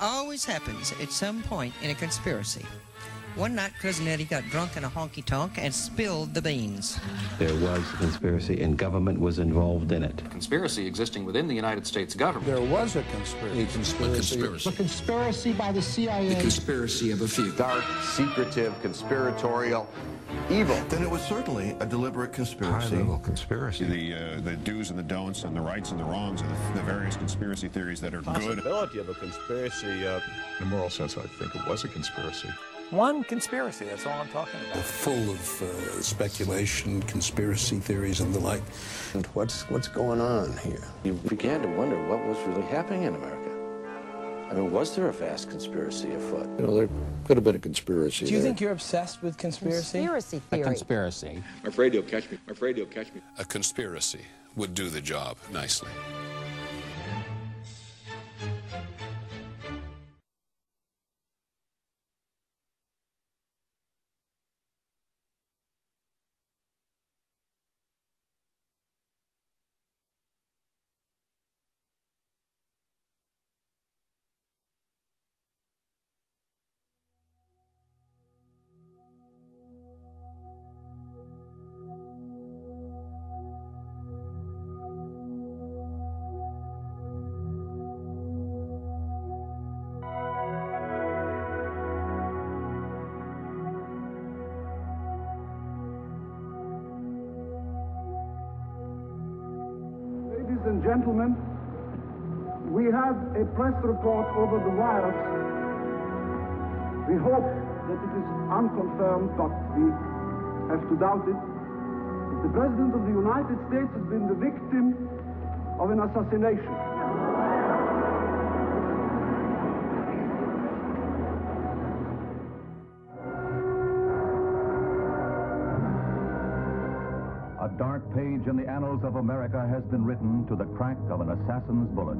Always happens at some point in a conspiracy, one night Cousin Eddie got drunk in a honky tonk and spilled the beans. There was a conspiracy and government was involved in it. Conspiracy existing within the United States government. There was a conspiracy. A conspiracy. A conspiracy. A conspiracy by the CIA. The conspiracy of a few. Dark, secretive, conspiratorial, evil. Then it was certainly a deliberate conspiracy. High-level conspiracy. The uh, the do's and the don'ts and the rights and the wrongs of the, the various conspiracy theories that are Possibility good. Possibility of a conspiracy. Uh, in a moral sense, I think it was a conspiracy. One conspiracy, that's all I'm talking about. Full of uh, speculation, conspiracy theories, and the like. And what's what's going on here? You began to wonder what was really happening in America. I mean, was there a vast conspiracy afoot? You know, there could have been a conspiracy. Do you there. think you're obsessed with conspiracy? Conspiracy theory. A conspiracy. I'm afraid he'll catch me. I'm afraid he'll catch me. A conspiracy would do the job nicely. Gentlemen, we have a press report over the virus. We hope that it is unconfirmed, but we have to doubt it. The President of the United States has been the victim of an assassination. Dark page in the annals of America has been written to the crack of an assassin's bullet.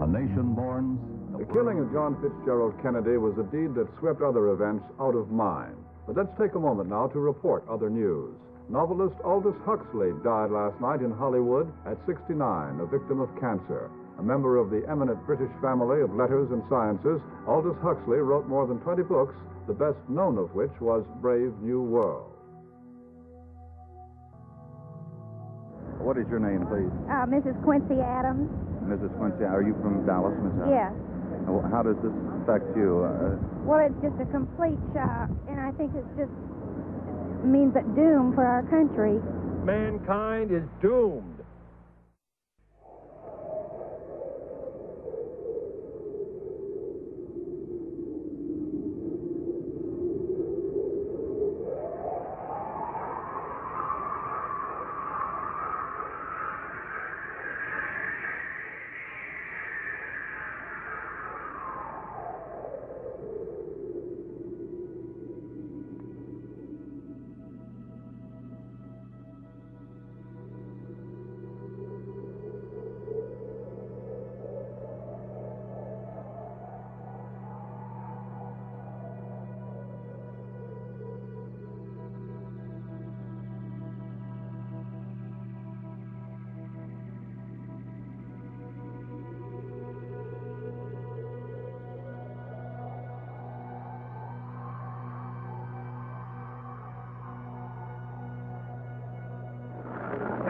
A nation mourns. The killing of John Fitzgerald Kennedy was a deed that swept other events out of mind. But let's take a moment now to report other news. Novelist Aldous Huxley died last night in Hollywood at 69, a victim of cancer. A member of the eminent British family of letters and sciences, Aldous Huxley wrote more than 20 books, the best known of which was Brave New World. What is your name, please? Uh, Mrs. Quincy Adams. Mrs. Quincy, are you from Dallas, Miss Adams? Yes. How does this affect you? Uh, well, it's just a complete shock, and I think it's just means a doom for our country. Mankind is doomed.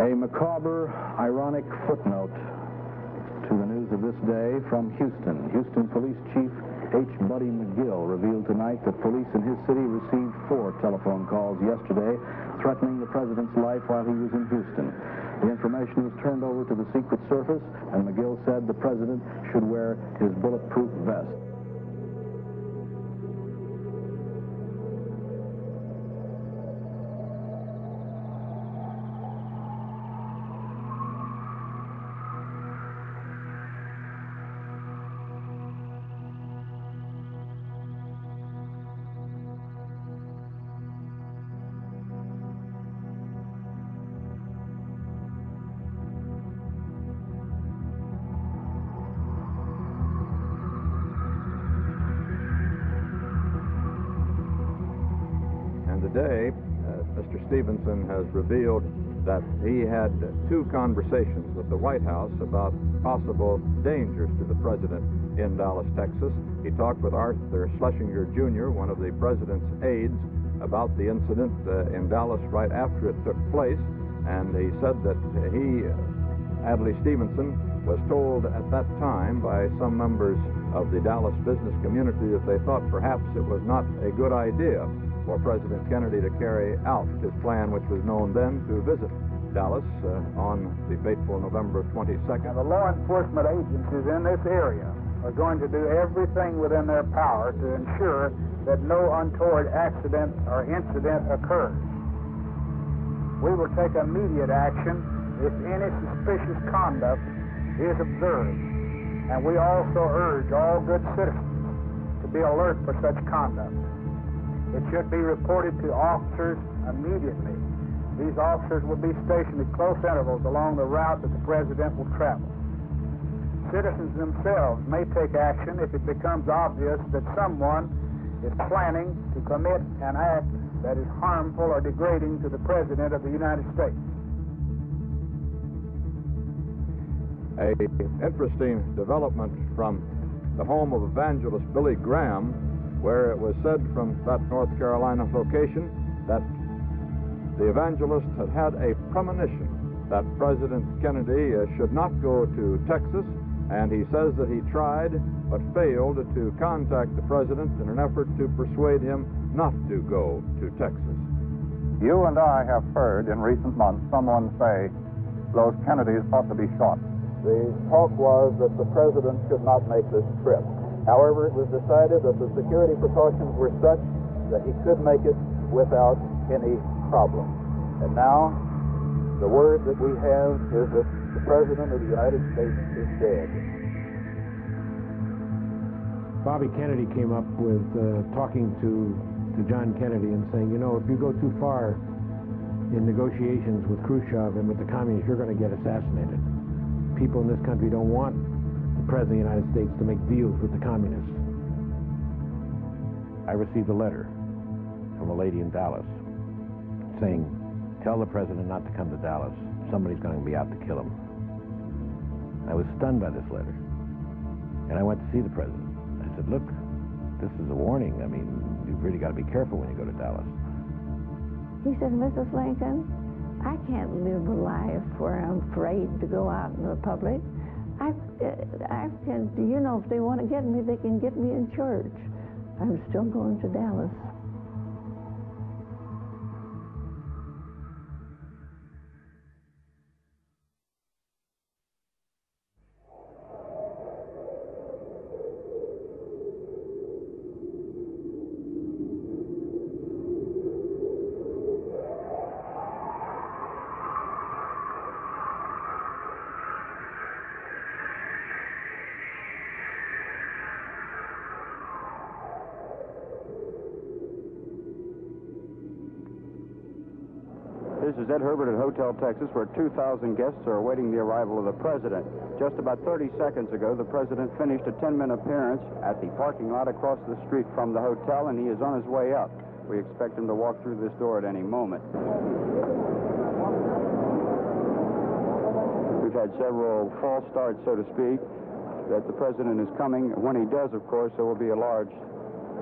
A macabre, ironic footnote to the news of this day from Houston. Houston Police Chief H. Buddy McGill revealed tonight that police in his city received four telephone calls yesterday threatening the president's life while he was in Houston. The information was turned over to the Secret Service, and McGill said the president should wear his bulletproof vest. Stevenson has revealed that he had two conversations with the White House about possible dangers to the president in Dallas, Texas. He talked with Arthur Schlesinger Jr., one of the president's aides, about the incident uh, in Dallas right after it took place. And he said that he, Adlai Stevenson, was told at that time by some members of the Dallas business community that they thought perhaps it was not a good idea for President Kennedy to carry out his plan, which was known then to visit Dallas uh, on the fateful November 22nd. Now, the law enforcement agencies in this area are going to do everything within their power to ensure that no untoward accident or incident occurs. We will take immediate action if any suspicious conduct is observed. And we also urge all good citizens to be alert for such conduct. It should be reported to officers immediately. These officers will be stationed at close intervals along the route that the President will travel. Citizens themselves may take action if it becomes obvious that someone is planning to commit an act that is harmful or degrading to the President of the United States. A interesting development from the home of evangelist Billy Graham, where it was said from that North Carolina location that the evangelist had had a premonition that President Kennedy uh, should not go to Texas, and he says that he tried but failed to contact the president in an effort to persuade him not to go to Texas. You and I have heard in recent months someone say those Kennedys ought to be shot. The talk was that the president should not make this trip. However, it was decided that the security precautions were such that he could make it without any problem. And now, the word that we have is that the President of the United States is dead. Bobby Kennedy came up with uh, talking to, to John Kennedy and saying, you know, if you go too far in negotiations with Khrushchev and with the communists, you're going to get assassinated. People in this country don't want the President of the United States to make deals with the communists. I received a letter from a lady in Dallas saying, tell the president not to come to Dallas. Somebody's going to be out to kill him. I was stunned by this letter. And I went to see the president. I said, look, this is a warning. I mean, you've really got to be careful when you go to Dallas. He said, Mrs. Lincoln, I can't live a life where I'm afraid to go out in the public. I, I can, you know, if they want to get me, they can get me in church. I'm still going to Dallas. Texas, where 2,000 guests are awaiting the arrival of the president. Just about 30 seconds ago, the president finished a 10-minute appearance at the parking lot across the street from the hotel, and he is on his way up. We expect him to walk through this door at any moment. We've had several false starts, so to speak, that the president is coming. When he does, of course, there will be a large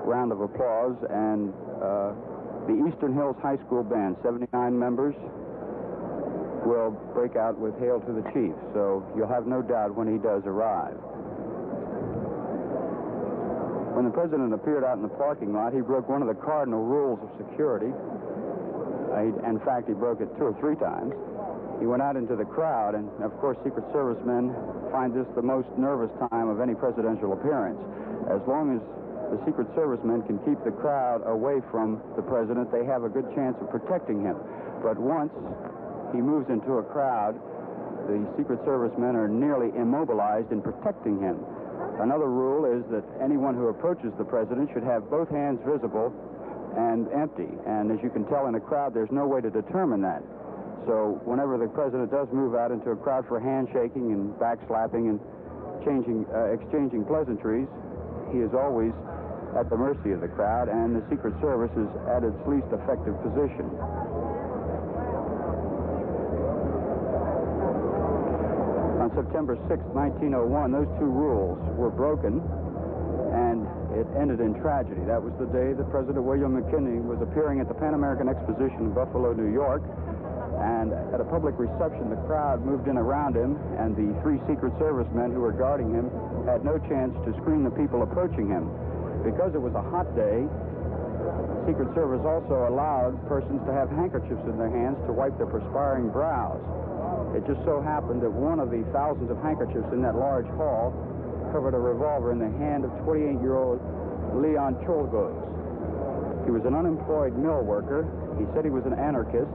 round of applause, and uh, the Eastern Hills High School Band, 79 members, will break out with Hail to the Chief. So you'll have no doubt when he does arrive. When the president appeared out in the parking lot, he broke one of the cardinal rules of security. Uh, in fact, he broke it two or three times. He went out into the crowd, and of course, Secret Service men find this the most nervous time of any presidential appearance. As long as the Secret Service men can keep the crowd away from the president, they have a good chance of protecting him. But once he moves into a crowd, the Secret Service men are nearly immobilized in protecting him. Another rule is that anyone who approaches the president should have both hands visible and empty. And as you can tell in a crowd, there's no way to determine that. So whenever the president does move out into a crowd for handshaking and backslapping and changing, uh, exchanging pleasantries, he is always at the mercy of the crowd, and the Secret Service is at its least effective position. September 6, 1901, those two rules were broken, and it ended in tragedy. That was the day that President William McKinley was appearing at the Pan American Exposition in Buffalo, New York, and at a public reception, the crowd moved in around him, and the three Secret Service men who were guarding him had no chance to screen the people approaching him. Because it was a hot day, Secret Service also allowed persons to have handkerchiefs in their hands to wipe their perspiring brows. It just so happened that one of the thousands of handkerchiefs in that large hall covered a revolver in the hand of 28-year-old Leon Czolgosz. He was an unemployed mill worker. He said he was an anarchist.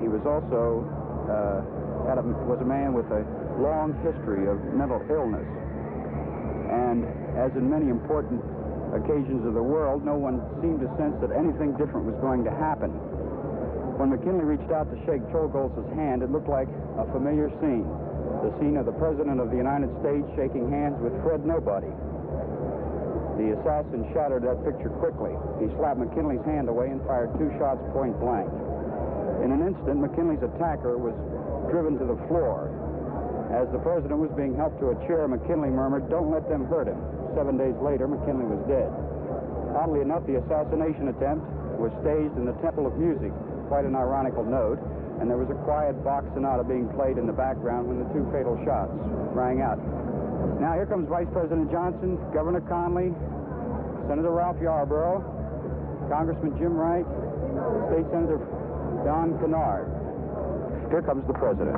He was also uh, a, was a man with a long history of mental illness. And as in many important occasions of the world, no one seemed to sense that anything different was going to happen. When McKinley reached out to shake Czolgosz's hand, it looked like a familiar scene. The scene of the President of the United States shaking hands with Fred Nobody. The assassin shattered that picture quickly. He slapped McKinley's hand away and fired two shots point blank. In an instant, McKinley's attacker was driven to the floor. As the president was being helped to a chair, McKinley murmured, Don't let them hurt him. Seven days later, McKinley was dead. Oddly enough, the assassination attempt was staged in the Temple of Music, quite an ironical note, and there was a quiet Bach sonata being played in the background when the two fatal shots rang out. Now here comes Vice President Johnson, Governor Connally, Senator Ralph Yarborough, Congressman Jim Wright, State Senator Don Kennard. Here comes the president.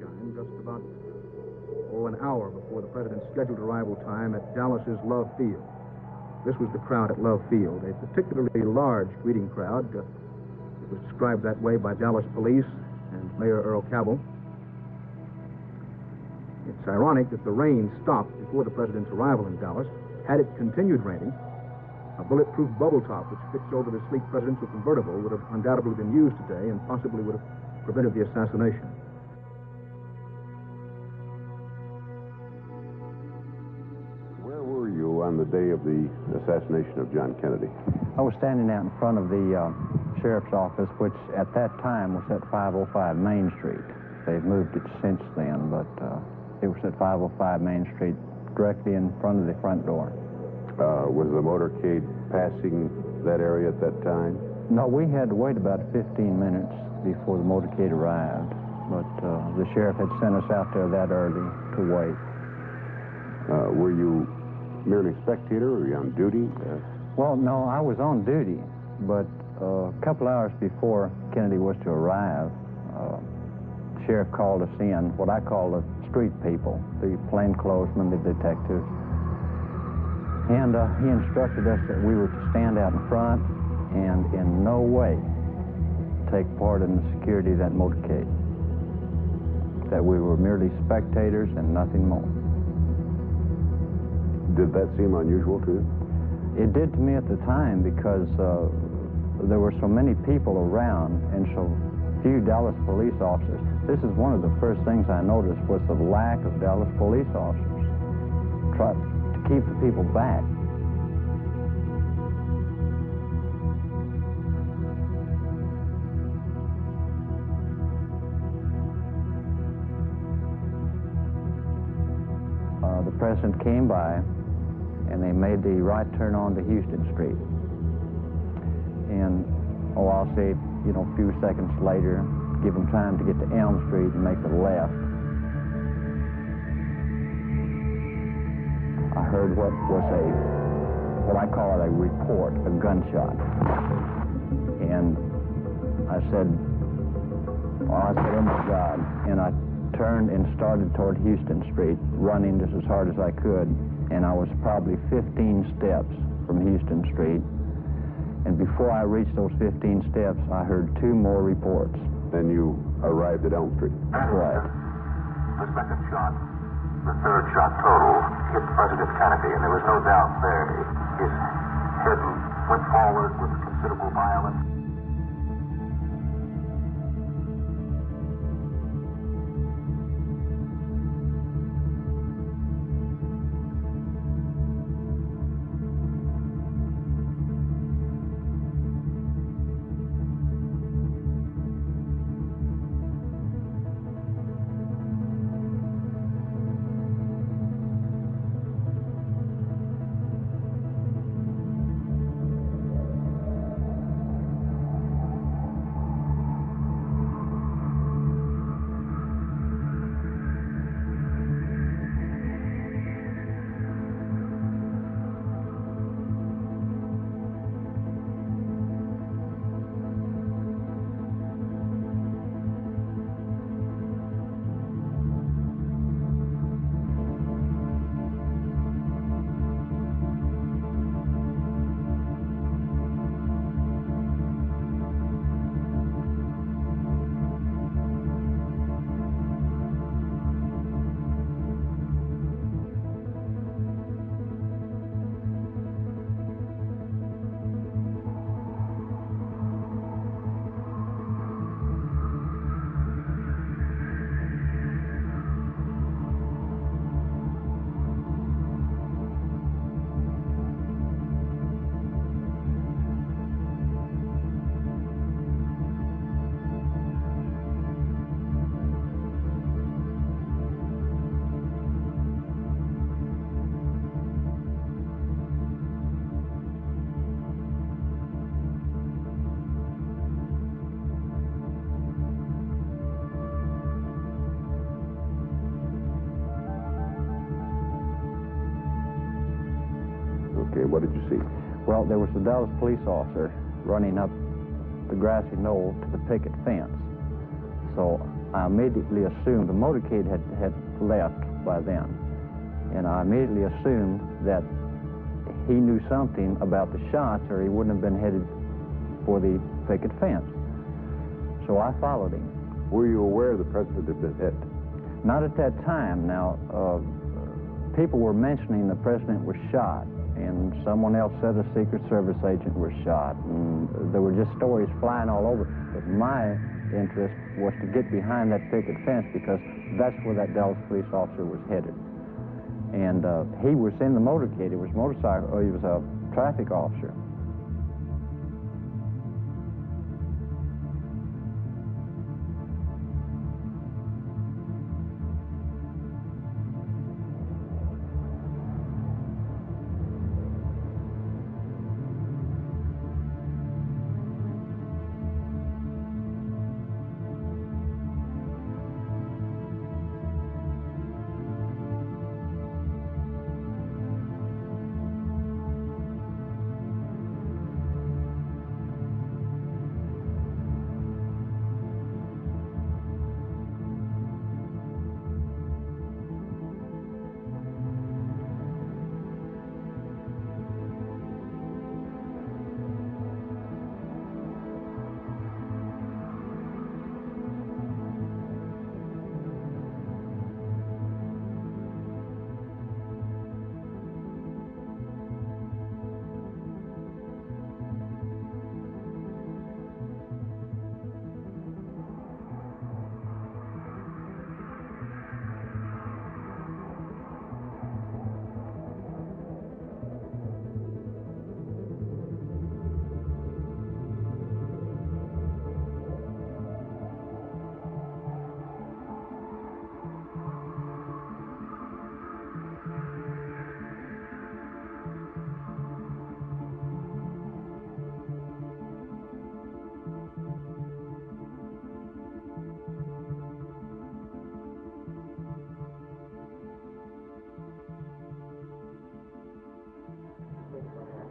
Sunshine just about, oh, an hour before the president's scheduled arrival time at Dallas's Love Field. This was the crowd at Love Field, a particularly large greeting crowd. Uh, it was described that way by Dallas police and Mayor Earl Cabell. It's ironic that the rain stopped before the president's arrival in Dallas. Had it continued raining, a bulletproof bubble top which fits over the sleek presidential convertible would have undoubtedly been used today and possibly would have prevented the assassination. Day of the assassination of John Kennedy? I was standing out in front of the uh, sheriff's office, which at that time was at 505 Main Street. They've moved it since then, but uh, it was at 505 Main Street, directly in front of the front door. Uh, was the motorcade passing that area at that time? No, we had to wait about 15 minutes before the motorcade arrived, but uh, the sheriff had sent us out there that early to wait. Uh, were you merely spectator or were you on duty? Uh, Well, no, I was on duty, but uh, a couple hours before Kennedy was to arrive, uh, sheriff called us in, what I call the street people, the plainclothesmen, the detectives. And uh, he instructed us that we were to stand out in front and in no way take part in the security of that motorcade. That we were merely spectators and nothing more. Did that seem unusual to you? It did to me at the time because uh, there were so many people around and so few Dallas police officers. This is one of the first things I noticed was the lack of Dallas police officers. Try to keep the people back. Uh, the president came by and they made the right turn on to Houston Street. And, oh, I'll say, you know, a few seconds later, give them time to get to Elm Street and make the left. I heard what was a, what I call it a report, a gunshot. And I said, well, I said, oh my God. And I turned and started toward Houston Street, running just as hard as I could. And I was probably 15 steps from Houston Street. And before I reached those 15 steps, I heard two more reports. Then you arrived at Elm Street. That's Right. The second shot, the third shot total, hit President Kennedy, and there was no doubt there. His head went forward with considerable violence. Dallas police officer running up the grassy knoll to the picket fence. So I immediately assumed the motorcade had, had left by then. And I immediately assumed that he knew something about the shots or he wouldn't have been headed for the picket fence. So I followed him. Were you aware the president had been hit? Not at that time. Now, uh, people were mentioning the president was shot, and someone else said a Secret Service agent was shot, and there were just stories flying all over. But my interest was to get behind that picket fence because that's where that Dallas police officer was headed. And uh, he was in the motorcade. It was motorcycle. Or he was a traffic officer.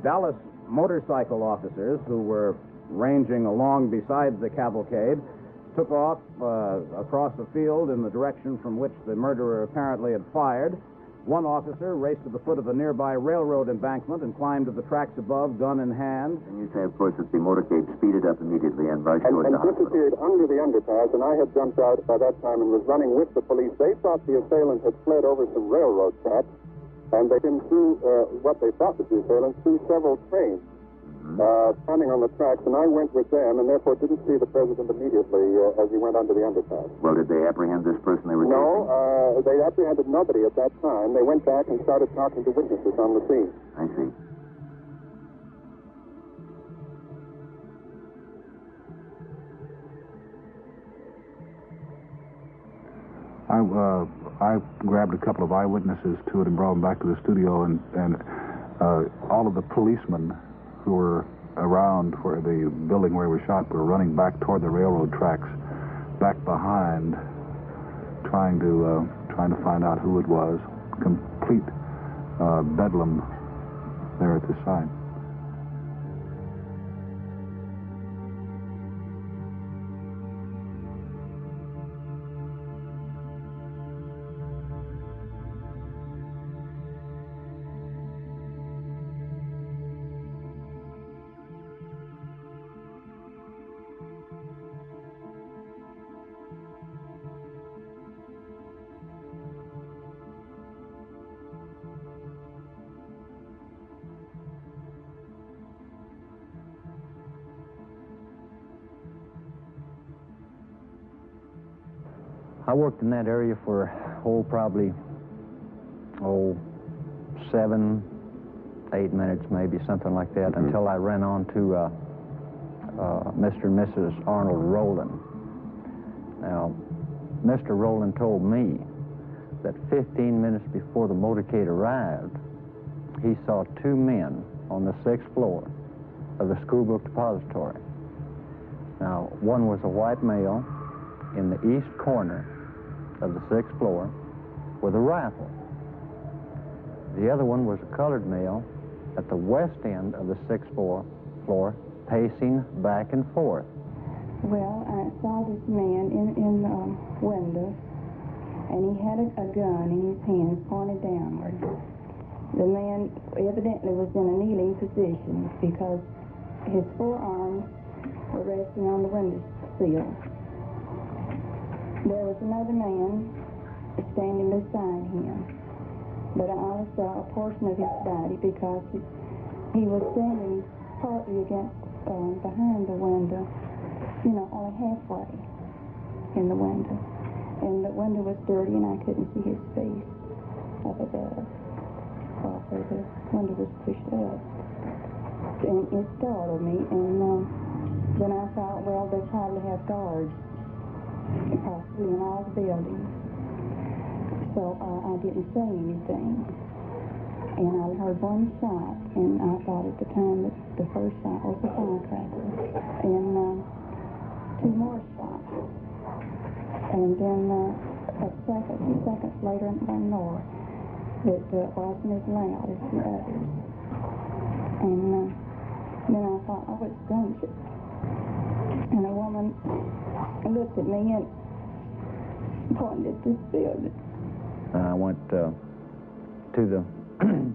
Dallas motorcycle officers who were ranging along beside the cavalcade took off uh, across the field in the direction from which the murderer apparently had fired. One officer raced to the foot of a nearby railroad embankment and climbed to the tracks above, gun in hand. And you say, of course, that the motorcade speeded up immediately and rushed and, towards and hospital. disappeared under the underpass, and I had jumped out by that time and was running with the police. They thought the assailant had fled over some railroad tracks, and they came through uh, what they thought was the assailant through several trains uh, standing on the tracks, and I went with them, and therefore didn't see the president immediately uh, as he went under the underpass. Well, did they apprehend this person they were No, uh, they apprehended nobody at that time. They went back and started talking to witnesses on the scene. I see. I uh, I grabbed a couple of eyewitnesses to it and brought them back to the studio, and and uh, all of the policemen who were around where the building where he was shot were running back toward the railroad tracks, back behind, trying to uh, trying to find out who it was. Complete uh, bedlam there at the site. I worked in that area for, oh, probably, oh, seven, eight minutes, maybe, something like that, Mhm. until I ran on to uh, uh, Mr. and Mrs. Arnold Rowland. Now, Mr. Rowland told me that 15 minutes before the motorcade arrived, he saw two men on the sixth floor of the schoolbook depository. Now, one was a white male in the east corner of the sixth floor with a rifle. The other one was a colored male at the west end of the sixth floor, floor pacing back and forth. Well, I saw this man in, in the um, window, and he had a, a gun in his hands pointed downward. The man evidently was in a kneeling position because his forearms were resting on the window sill. There was another man standing beside him, but I only saw a portion of his body because he, he was standing partly against, uh, behind the window, you know, only halfway in the window. And the window was dirty and I couldn't see his face up above. Also, the window was pushed up. And it startled me, and um, then I thought, well, they probably have guards possibly in all the buildings. So uh, I didn't say anything. And I heard one shot, and I thought at the time that the first shot was a firecracker. And uh, two more shots. And then uh, a second, two seconds later, one more that uh, wasn't as loud as the others. And uh, then I thought, oh, it's gunshot. And a woman looked at me and pointed at this building. I went uh, to the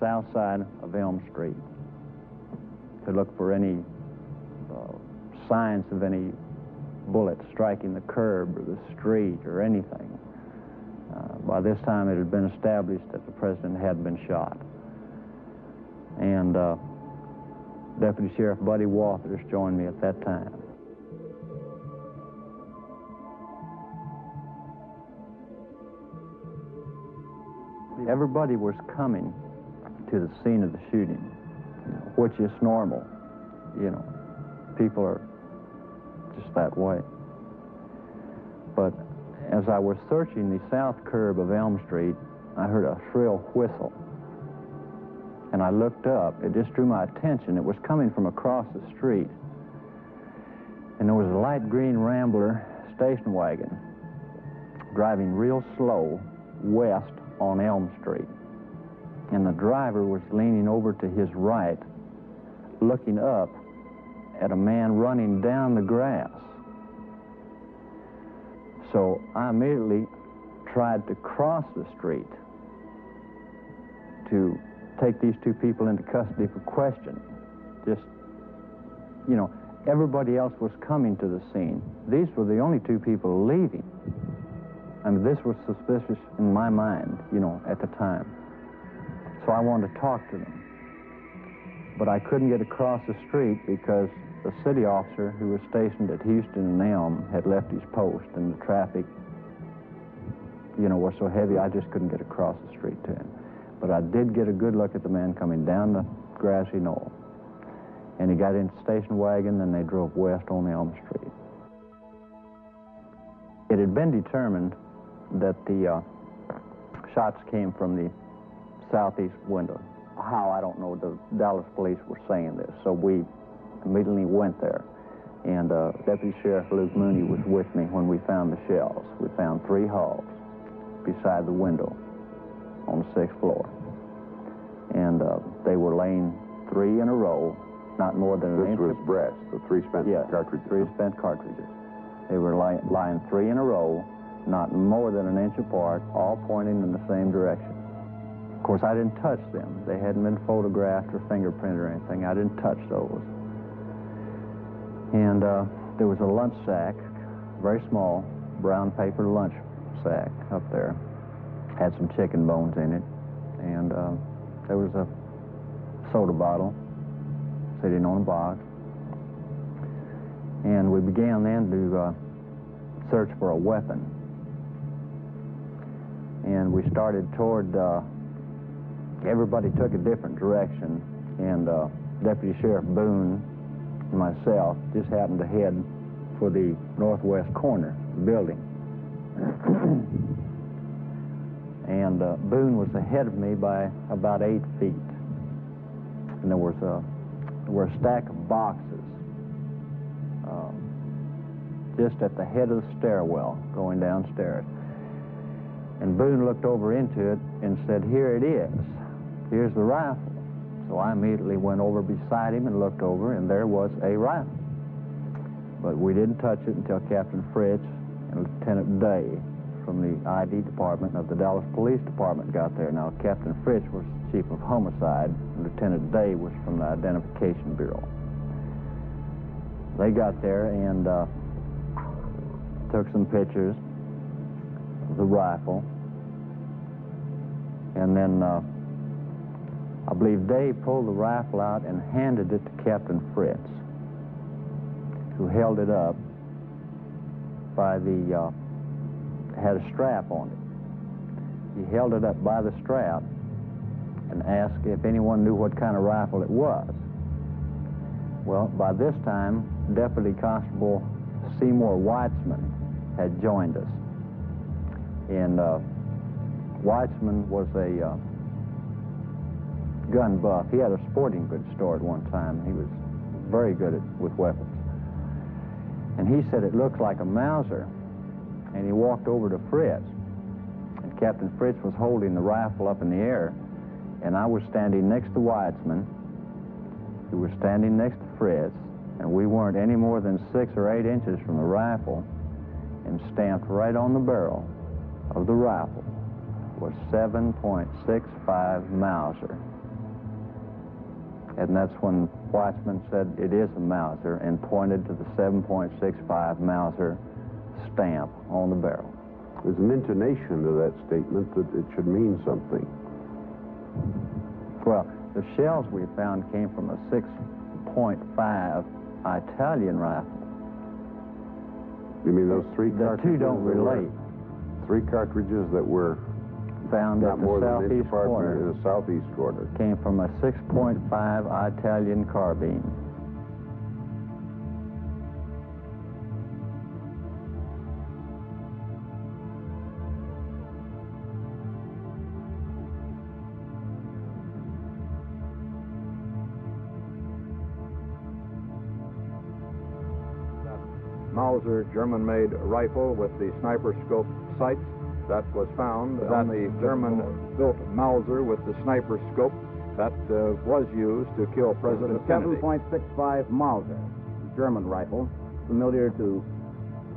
south side of Elm Street to look for any uh, signs of any bullets striking the curb or the street or anything. Uh, by this time, it had been established that the president had been shot. And uh, Deputy Sheriff Buddy Walthers joined me at that time. Everybody was coming to the scene of the shooting, which is normal. You know, people are just that way. But as I was searching the south curb of Elm Street, I heard a shrill whistle. And I looked up. It just drew my attention. It was coming from across the street. And there was a light green Rambler station wagon driving real slow west on Elm Street. and the driver was leaning over to his right, looking up at a man running down the grass. So I immediately tried to cross the street to take these two people into custody for questioning. Just, you know, everybody else was coming to the scene. These were the only two people leaving. Mean, this was suspicious in my mind, you know, at the time. So I wanted to talk to them. But I couldn't get across the street because the city officer who was stationed at Houston and Elm had left his post, and the traffic, you know, was so heavy I just couldn't get across the street to him. But I did get a good look at the man coming down the grassy knoll. And he got into the station wagon, and they drove west on Elm Street. It had been determined that the uh, shots came from the southeast window. How, I don't know. The Dallas police were saying this. So we immediately went there. And uh, Deputy Sheriff Luke Mooney was with me when we found the shells. We found three hulls beside the window on the sixth floor. And uh, they were laying three in a row, not more than an inch. This was breast, the three spent Yes, cartridges. three spent cartridges. They were ly- lying three in a row, not more than an inch apart, all pointing in the same direction. Of course, I didn't touch them. They hadn't been photographed or fingerprinted or anything. I didn't touch those. And uh, there was a lunch sack, very small, brown paper lunch sack up there. Had some chicken bones in it. And uh, there was a soda bottle sitting on a box. And we began then to uh, search for a weapon. And we started toward, uh, everybody took a different direction. And uh, Deputy Sheriff Boone and myself just happened to head for the northwest corner of the building. and uh, Boone was ahead of me by about eight feet. And there was a, there were a stack of boxes um, just at the head of the stairwell going downstairs. And Boone looked over into it and said, Here it is. Here's the rifle. So I immediately went over beside him and looked over, and there was a rifle. But we didn't touch it until Captain Fritz and Lieutenant Day from the ID department of the Dallas Police Department got there. Now, Captain Fritz was chief of homicide, Lieutenant Day was from the Identification Bureau. They got there and uh, took some pictures of the rifle. And then uh, I believe Dave pulled the rifle out and handed it to Captain Fritz, who held it up by the, uh, had a strap on it. He held it up by the strap and asked if anyone knew what kind of rifle it was. Well, by this time, Deputy Constable Seymour Weitzman had joined us. And uh, Weitzman was a uh, gun buff. He had a sporting goods store at one time. He was very good at, with weapons. And he said it looked like a Mauser. And he walked over to Fritz. And Captain Fritz was holding the rifle up in the air. And I was standing next to Weitzman, who was standing next to Fritz. And we weren't any more than six or eight inches from the rifle. And stamped right on the barrel of the rifle was 7.65 Mauser. And that's when Weitzman said it is a Mauser and pointed to the 7.65 Mauser stamp on the barrel. There's an intonation to that statement that it should mean something. Well, the shells we found came from a 6.5 Italian rifle. You mean those three The cartridges? two don't relate. Three cartridges that were Found not at the southeast corner. in the southeast corner. Came from a 6.5 Italian carbine. Mauser German-made rifle with the sniper scope sights that was found on the German-built Mauser with the sniper scope that uh, was used to kill President Kennedy. 7.65 Mauser, German rifle, familiar to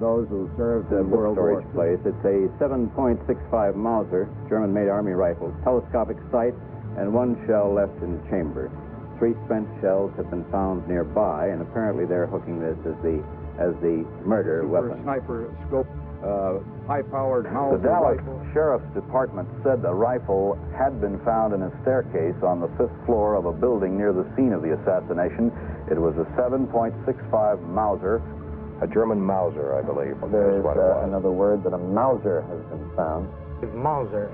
those who served the in World War storage place. It's a 7.65 Mauser, German-made Army rifle, telescopic sight, and one shell left in the chamber. Three spent shells have been found nearby, and apparently they're hooking this as the as the murder Super weapon. sniper scope, uh, high-powered The Dallas rifle. Sheriff's Department said the rifle had been found in a staircase on the fifth floor of a building near the scene of the assassination. It was a 7.65 Mauser. A German Mauser, I believe. There is is what it uh, another word that a Mauser has been found. Mauser.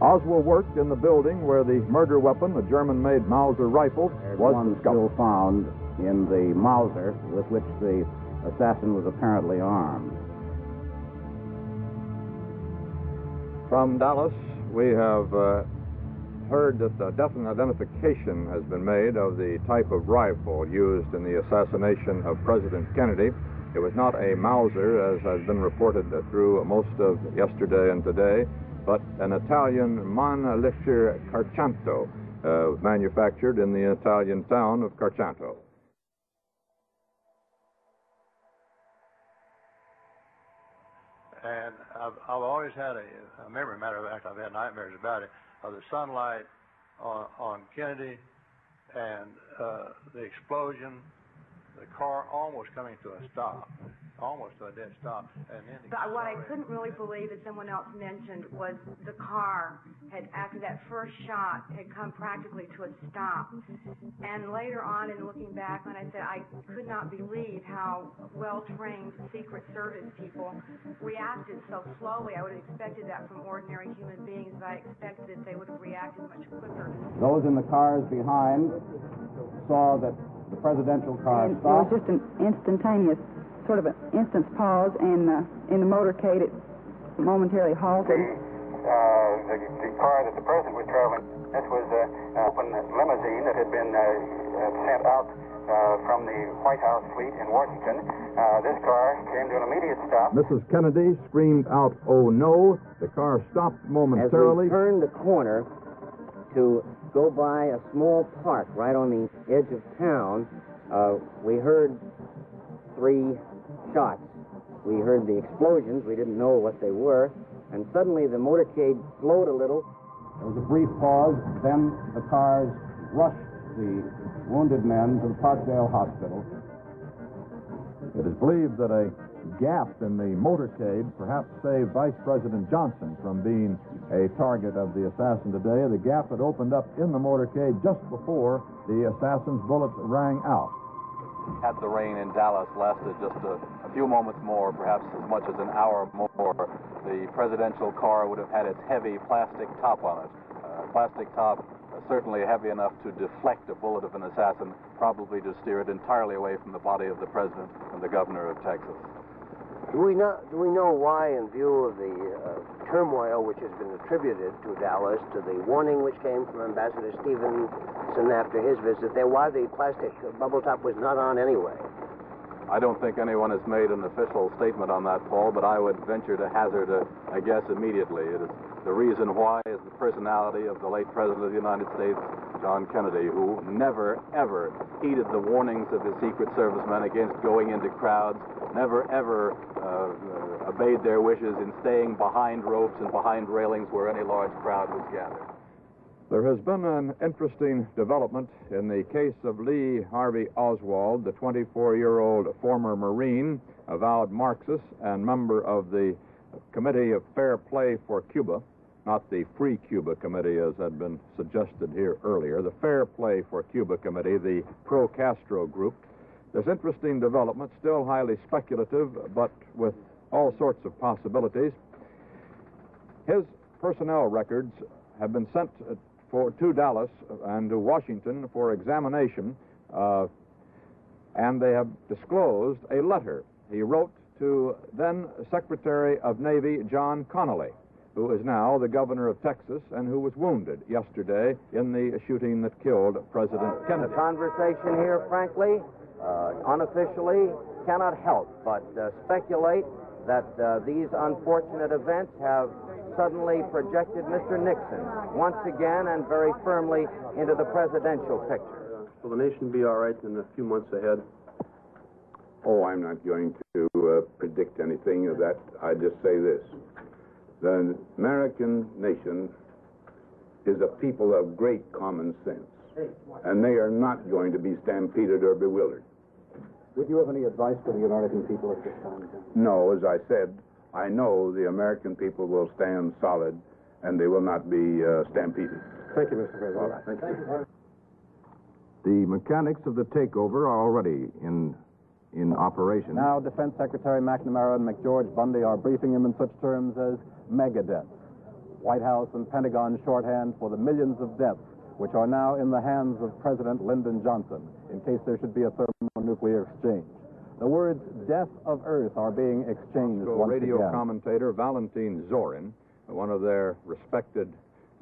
Oswald worked in the building where the murder weapon, a German-made Mauser rifle, was one discovered. still found in the Mauser with which the assassin was apparently armed. From Dallas, we have uh, heard that a definite identification has been made of the type of rifle used in the assassination of President Kennedy. It was not a Mauser, as has been reported through most of yesterday and today, but an Italian Mannlicher Carcano, uh, manufactured in the Italian town of Carcano. I've, I've always had a, a memory, matter of fact, I've had nightmares about it, of the sunlight on, on Kennedy and uh, the explosion, the car almost coming to a stop, almost to a dead stop, and then But what I couldn't really believe that someone else mentioned was the car had, after that first shot, had come practically to a stop. And later on, in looking back on it, I said I could not believe how well-trained Secret Service people reacted so slowly. I would have expected that from ordinary human beings, but I expected that they would have reacted much quicker. Those in the cars behind saw that the presidential car And it was just an instantaneous, sort of an instant pause, and uh, in the motorcade it momentarily halted. uh, the, the car that the president was traveling. This was uh, an open limousine that had been uh, uh, sent out uh, from the White House fleet in Washington. Uh, this car came to an immediate stop. Mrs. Kennedy screamed out, oh no. The car stopped momentarily. As momentarily. we turned the corner to go by a small park right on the edge of town, uh, we heard three shots. We heard the explosions. We didn't know what they were. And suddenly the motorcade slowed a little. There was a brief pause, then the cars rushed the wounded men to the Parkland Hospital. It is believed that a gap in the motorcade perhaps saved Vice President Johnson from being a target of the assassin today. The gap had opened up in the motorcade just before the assassin's bullets rang out. Had the rain in Dallas lasted just a, a few moments more, perhaps as much as an hour more, the presidential car would have had its heavy plastic top on it. Uh, plastic top uh, certainly heavy enough to deflect a bullet of an assassin, probably to steer it entirely away from the body of the president and the governor of Texas. Do we know, do we know why, in view of the uh, turmoil which has been attributed to Dallas, to the warning which came from Ambassador Stevenson after his visit there, why the plastic bubble top was not on anyway? I don't think anyone has made an official statement on that, Paul, but I would venture to hazard a, a guess immediately. It is the reason why is the personality of the late President of the United States, John Kennedy, who never, ever heeded the warnings of his Secret Service men against going into crowds, never, ever uh, uh, obeyed their wishes in staying behind ropes and behind railings where any large crowd was gathered. There has been an interesting development in the case of Lee Harvey Oswald, the 24 year old former Marine, avowed Marxist, and member of the Committee of Fair Play for Cuba, not the Free Cuba Committee as had been suggested here earlier, the Fair Play for Cuba Committee, the pro Castro group. This interesting development, still highly speculative, but with all sorts of possibilities. His personnel records have been sent uh, for, to Dallas and to Washington for examination, uh, and they have disclosed a letter he wrote to then Secretary of Navy John Connally, who is now the governor of Texas and who was wounded yesterday in the shooting that killed President Kennedy. The conversation here, frankly, uh, unofficially, cannot help but uh, speculate that uh, these unfortunate events have suddenly projected Mr. Nixon once again and very firmly into the presidential picture. Will the nation be all right in a few months ahead? Oh, I'm not going to uh, predict anything of that. I just say this. The American nation is a people of great common sense, and they are not going to be stampeded or bewildered. Would you have any advice for the American people at this time, Jim? No, as I said, I know the American people will stand solid, and they will not be uh, stampeded. Thank you, Mr. President. All right. Thank you. The mechanics of the takeover are already in in operation. Now, Defense Secretary McNamara and McGeorge Bundy are briefing him in such terms as mega deaths. White House and Pentagon shorthand for the millions of deaths which are now in the hands of President Lyndon Johnson in case there should be a thermonuclear exchange. The words death of Earth are being exchanged Moscow once radio again. commentator Valentin Zorin, one of their respected,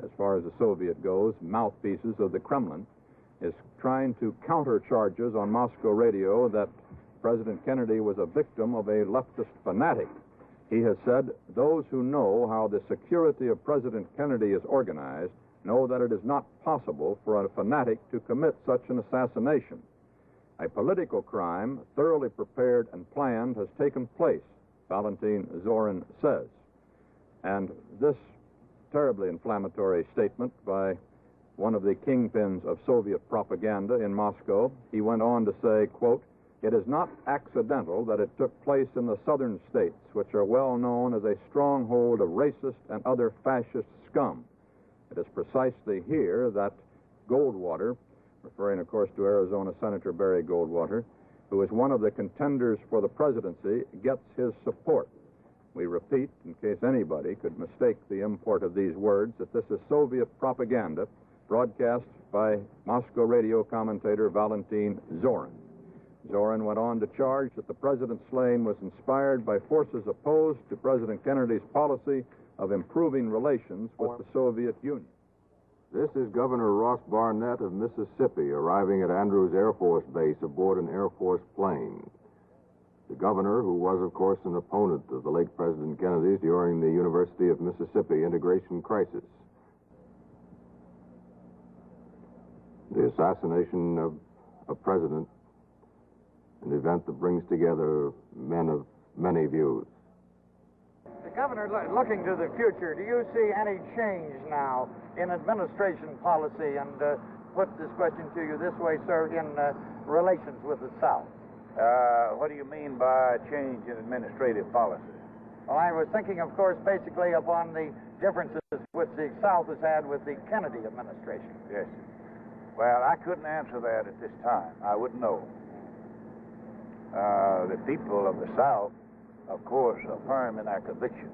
as far as the Soviet goes, mouthpieces of the Kremlin, is trying to counter charges on Moscow radio that President Kennedy was a victim of a leftist fanatic. He has said those who know how the security of President Kennedy is organized know that it is not possible for a fanatic to commit such an assassination. A political crime, thoroughly prepared and planned, has taken place, Valentin Zorin says. And this terribly inflammatory statement by one of the kingpins of Soviet propaganda in Moscow, he went on to say, quote, it is not accidental that it took place in the southern states, which are well known as a stronghold of racist and other fascist scum. It is precisely here that Goldwater, referring, of course, to Arizona Senator Barry Goldwater, who is one of the contenders for the presidency, gets his support. We repeat, in case anybody could mistake the import of these words, that this is Soviet propaganda broadcast by Moscow radio commentator Valentin Zorin. Zorin went on to charge that the president's slaying was inspired by forces opposed to President Kennedy's policy of improving relations with the Soviet Union. This is Governor Ross Barnett of Mississippi arriving at Andrews Air Force Base aboard an Air Force plane. The governor, who was, of course, an opponent of the late President Kennedy's during the University of Mississippi integration crisis. The assassination of a president, an event that brings together men of many views. The governor, looking to the future, do you see any change now in administration policy? And uh, put this question to you this way, sir, in uh, relations with the South. Uh, what do you mean by change in administrative policy? Well, I was thinking, of course, basically upon the differences which the South has had with the Kennedy administration. Yes. Well, I couldn't answer that at this time. I wouldn't know. Uh, the people of the South, of course, are firm in their convictions.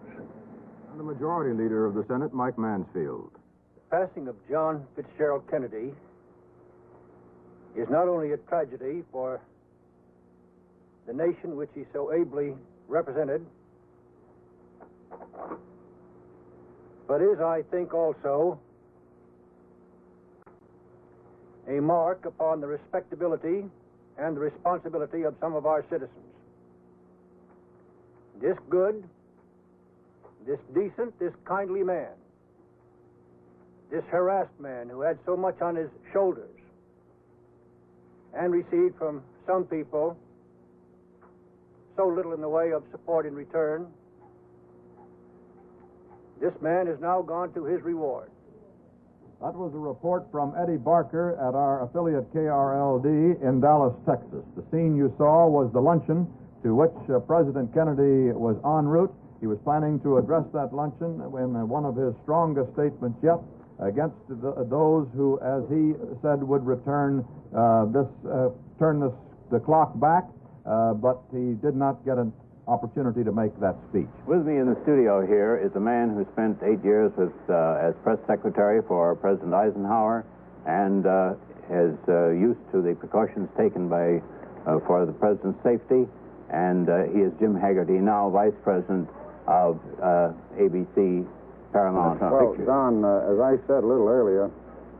And the majority leader of the Senate, Mike Mansfield. The passing of John Fitzgerald Kennedy is not only a tragedy for the nation which he so ably represented, but is, I think, also a mark upon the respectability and the responsibility of some of our citizens. This good, this decent, this kindly man, this harassed man who had so much on his shoulders and received from some people so little in the way of support in return, this man has now gone to his reward. That was a report from Eddie Barker at our affiliate KRLD in Dallas, Texas. The scene you saw was the luncheon to which uh, President Kennedy was en route. He was planning to address that luncheon in uh, one of his strongest statements yet against the, those who, as he said, would return uh, this, uh, turn this, the clock back, uh, but he did not get an opportunity to make that speech. With me in the studio here is a man who spent eight years with, uh, as press secretary for President Eisenhower and uh, is uh, used to the precautions taken by uh, for the president's safety. And uh, he is Jim Hagerty, now vice president of uh, ABC Paramount Well, Pictures. Don, uh, as I said a little earlier,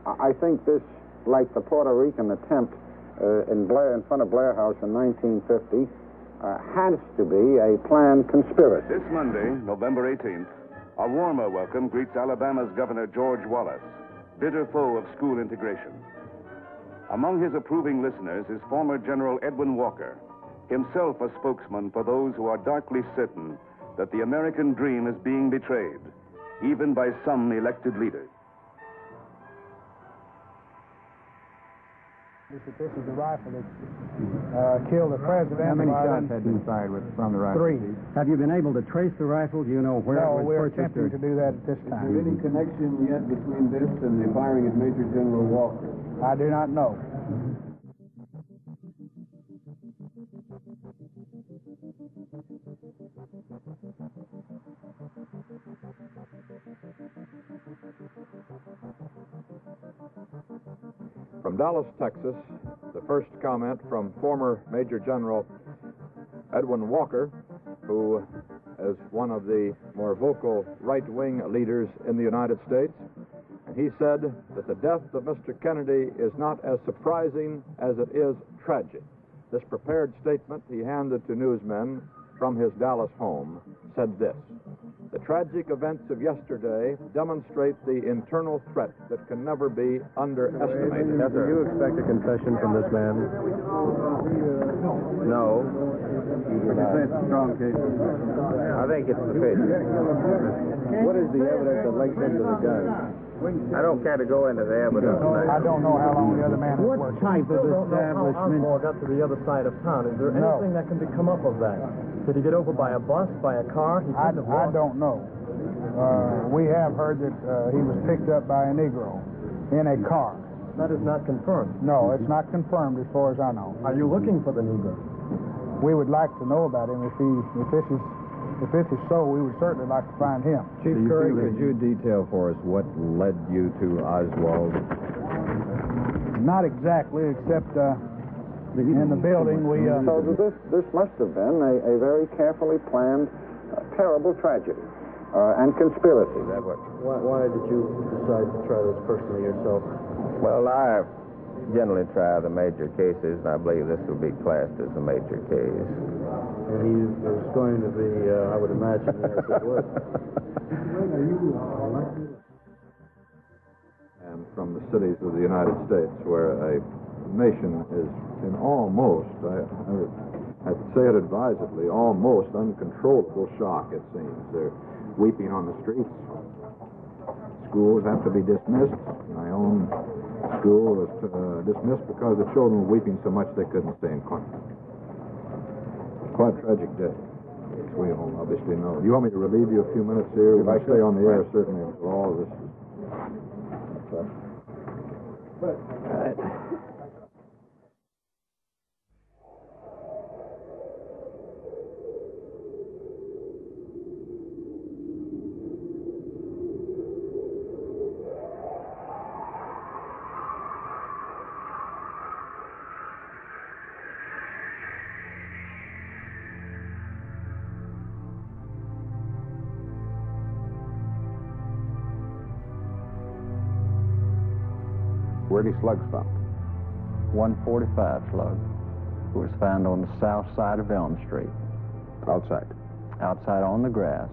I I think this, like the Puerto Rican attempt uh, in Blair, in front of Blair House in 1950, uh, has to be a planned conspiracy. This Monday, November 18th, a warmer welcome greets Alabama's Governor George Wallace, bitter foe of school integration. Among his approving listeners is former General Edwin Walker, himself a spokesman for those who are darkly certain that the American dream is being betrayed, even by some elected leaders. This this is the rifle that uh, killed the president. How many while shots had been fired with, from the rifle? Three. Have you been able to trace the rifle? Do you know where No, it was we're purchased? attempting to do that at this time. Is there any connection yet between this and the firing at Major General Walker? I do not know. Dallas, Texas, the first comment from former Major General Edwin Walker, who is one of the more vocal right wing leaders in the United States. And he said that the death of Mr. Kennedy is not as surprising as it is tragic. This prepared statement he handed to newsmen from his Dallas home said this tragic events of yesterday demonstrate the internal threat that can never be underestimated. Do you expect a confession from this man? No. Would you say it's a strong case? I think it's sufficient. What is the evidence that links him to the gun? I don't care to go into the evidence. I don't know how long the other man has What worked. type of establishment? Oswald got to the other side of town. Is there No. anything that can be come up of that? Did he get over by a bus, by a car? He I, couldn't have I walked. don't know. Uh, we have heard that uh, he was picked up by a Negro in a car. That is not confirmed. No, it's not confirmed as far as I know. Are you looking for the Negro? We would like to know about him. If he, if this is, if this is so, we would certainly like to find him. Chief Curry, could you detail for us what led you to Oswald? Not exactly, except uh, in the building we. Uh, So this, this must have been a, a very carefully planned, uh, terrible tragedy uh, and conspiracy. That what? Why, why did you decide to try this personally yourself? Well, I generally try the major cases, and I believe this will be classed as a major case. And he was going to be, uh, I would imagine, yes, it would. and from the cities of the United States, where a nation is in almost, I, I, I'd say it advisedly, almost uncontrollable shock, it seems. They're weeping on the streets. Schools have to be dismissed. My own school was uh, dismissed because the children were weeping so much they couldn't stay in class. Quite a tragic day, we all obviously know. Do you want me to relieve you a few minutes here? If I stay on the air, certainly, all of this is Where any slugs found? 145 slug. It was found on the south side of Elm Street. Outside. Outside on the grass.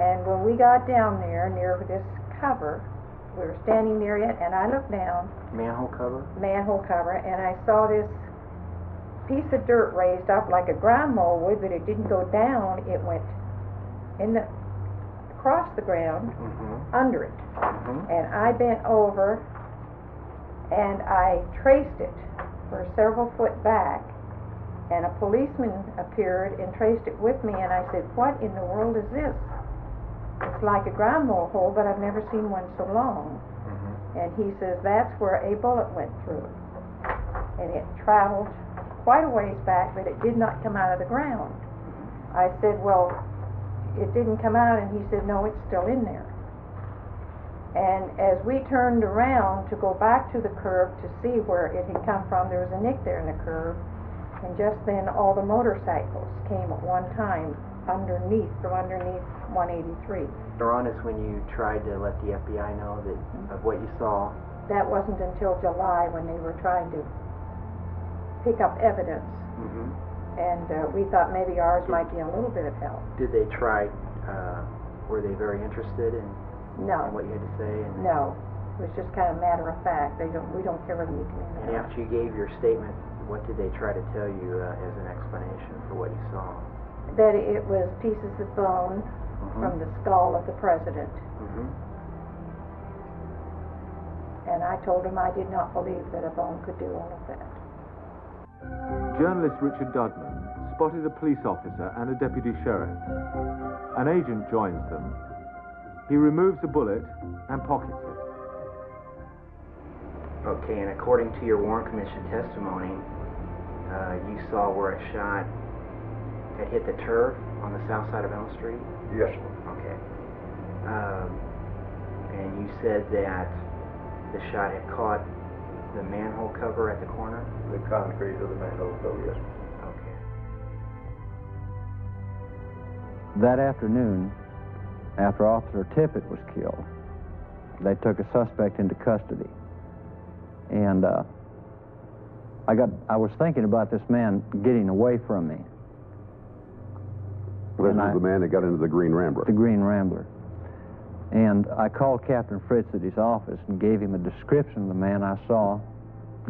And when we got down there near this cover, we were standing near it, and I looked down, Manhole cover? manhole cover, and I saw this piece of dirt raised up like a ground mold would, but it didn't go down. It went in the across the ground Mm-hmm. under it, and I bent over and I traced it for several foot back, and a policeman appeared and traced it with me, and I said, "What in the world is this?" It's like a ground mole hole, but I've never seen one so long. Mm-hmm. And he says that's where a bullet went through. And it traveled quite a ways back, but it did not come out of the ground. Mm-hmm. I said, well, it didn't come out, and he said, no, it's still in there. And as we turned around to go back to the curb to see where it had come from, there was a nick there in the curb. And just then, all the motorcycles came at one time underneath, from underneath 183. Ron, is when you tried to let the FBI know that of what you saw. That wasn't until July when they were trying to pick up evidence. Mm-hmm. And uh, we thought maybe ours might be a little bit of help. Did they try, uh, were they very interested in, No. in what you had to say? And, No, it was just kind of matter of fact. They don't, we don't care whether you come and or after you gave your statement, what did they try to tell you uh, as an explanation for what you saw? That it was pieces of bone from the skull of the president. Mm-hmm. And I told him I did not believe that a bone could do all of that. Journalist Richard Dudman spotted a police officer and a deputy sheriff. An agent joins them. He removes the bullet and pockets it. Okay, and according to your Warren Commission testimony, uh, you saw where a shot had hit the turf on the south side of Elm Street? Yes, sir. Okay. Um, and you said that the shot had caught the manhole cover at the corner? The concrete of the manhole cover, yes. Okay. That afternoon, after Officer Tippit was killed, they took a suspect into custody. And uh, I got I was thinking about this man getting away from me. This And is I- the man that got into the Green Rambler. the Green Rambler. And I called Captain Fritz at his office and gave him a description of the man I saw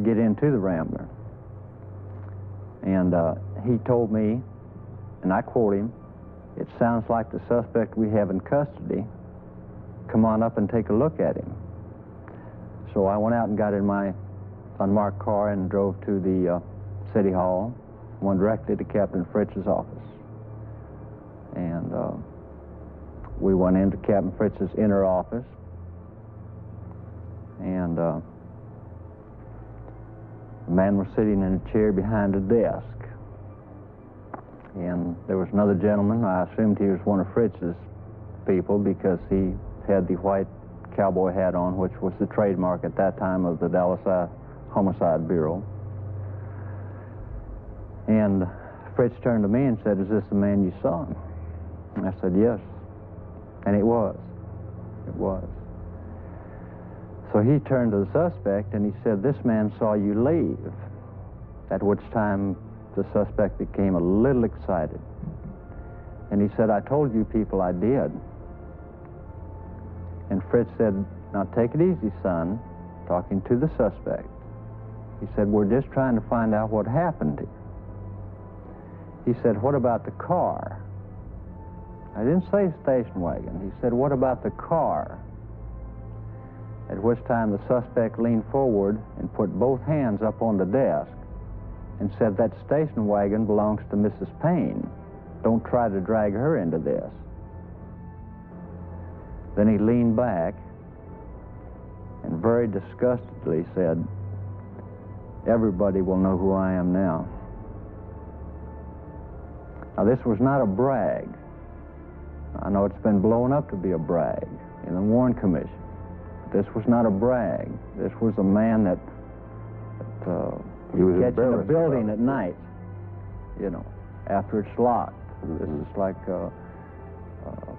get into the Rambler. And uh, he told me, and I quote him, it sounds like the suspect we have in custody. Come on up and take a look at him. So I went out and got in my unmarked car and drove to the uh, city hall, went directly to Captain Fritz's office. And uh, we went into Captain Fritz's inner office, and uh, the man was sitting in a chair behind a desk. And there was another gentleman. I assumed he was one of Fritz's people because he had the white cowboy hat on, which was the trademark at that time of the Dallas Homicide Bureau. And Fritz turned to me and said, Is this the man you saw? And I said, Yes. And it was. It was. So he turned to the suspect and he said, This man saw you leave. At which time the suspect became a little excited. And he said, I told you people I did. And Fritz said, Now take it easy, son, talking to the suspect. He said, We're just trying to find out what happened you. He said, What about the car? I didn't say station wagon. He said, What about the car? At which time the suspect leaned forward and put both hands up on the desk and said, That station wagon belongs to Mrs. Paine. Don't try to drag her into this. Then he leaned back and very disgustedly said, Everybody will know who I am now. Now, this was not a brag. I know it's been blown up to be a brag in the Warren Commission. But this was not a brag. This was a man that, that uh, He was gets in a building at night, you know, after it's locked. This is like uh, uh,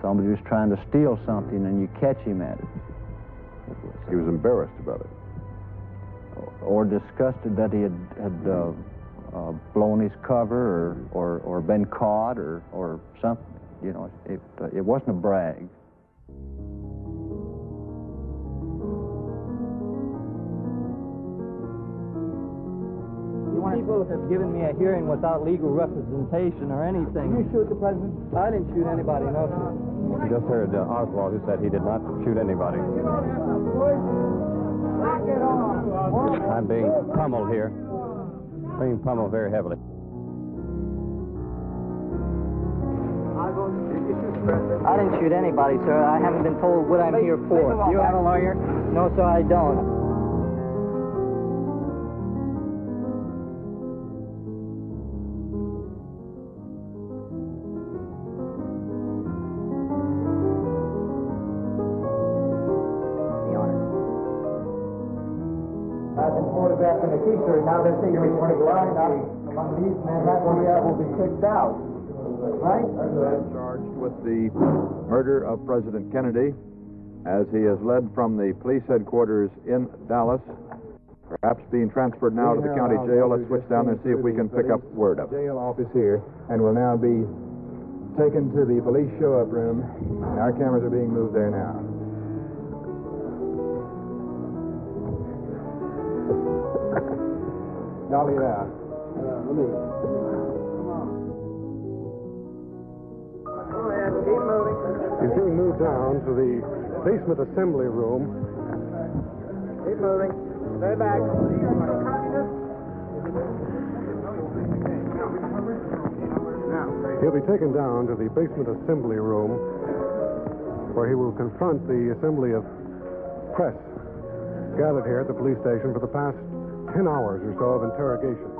somebody who's trying to steal something and you catch him at it. He was embarrassed about it. Or disgusted that he had, had uh, uh, blown his cover or, or, or been caught or, or something. You know, it, uh, it wasn't a brag. People have given me a hearing without legal representation or anything. You shoot the president? I didn't shoot anybody, no, sir. We just heard uh, Oswald who said he did not shoot anybody. I'm being pummeled here. Being pummeled very heavily. I didn't shoot anybody, sir. I haven't been told what I'm here for. You have a lawyer? No, sir, I don't. A t-shirt. Now they're saying you're going to line up among these men. That one yeah, will be kicked out. Right? charged with the murder of President Kennedy as he is led from the police headquarters in Dallas Perhaps being transferred now to the county jail. Let's switch down there and see if we can pick up word of it. Jail office here, and will now be taken to the police show-up room. Our cameras are being moved there now. Dolly there. let me. He's being moved down to the basement assembly room. Keep moving. Stay back. He'll be taken down to the basement assembly room where he will confront the assembly of press gathered here at the police station for the past 10 hours or so of interrogation.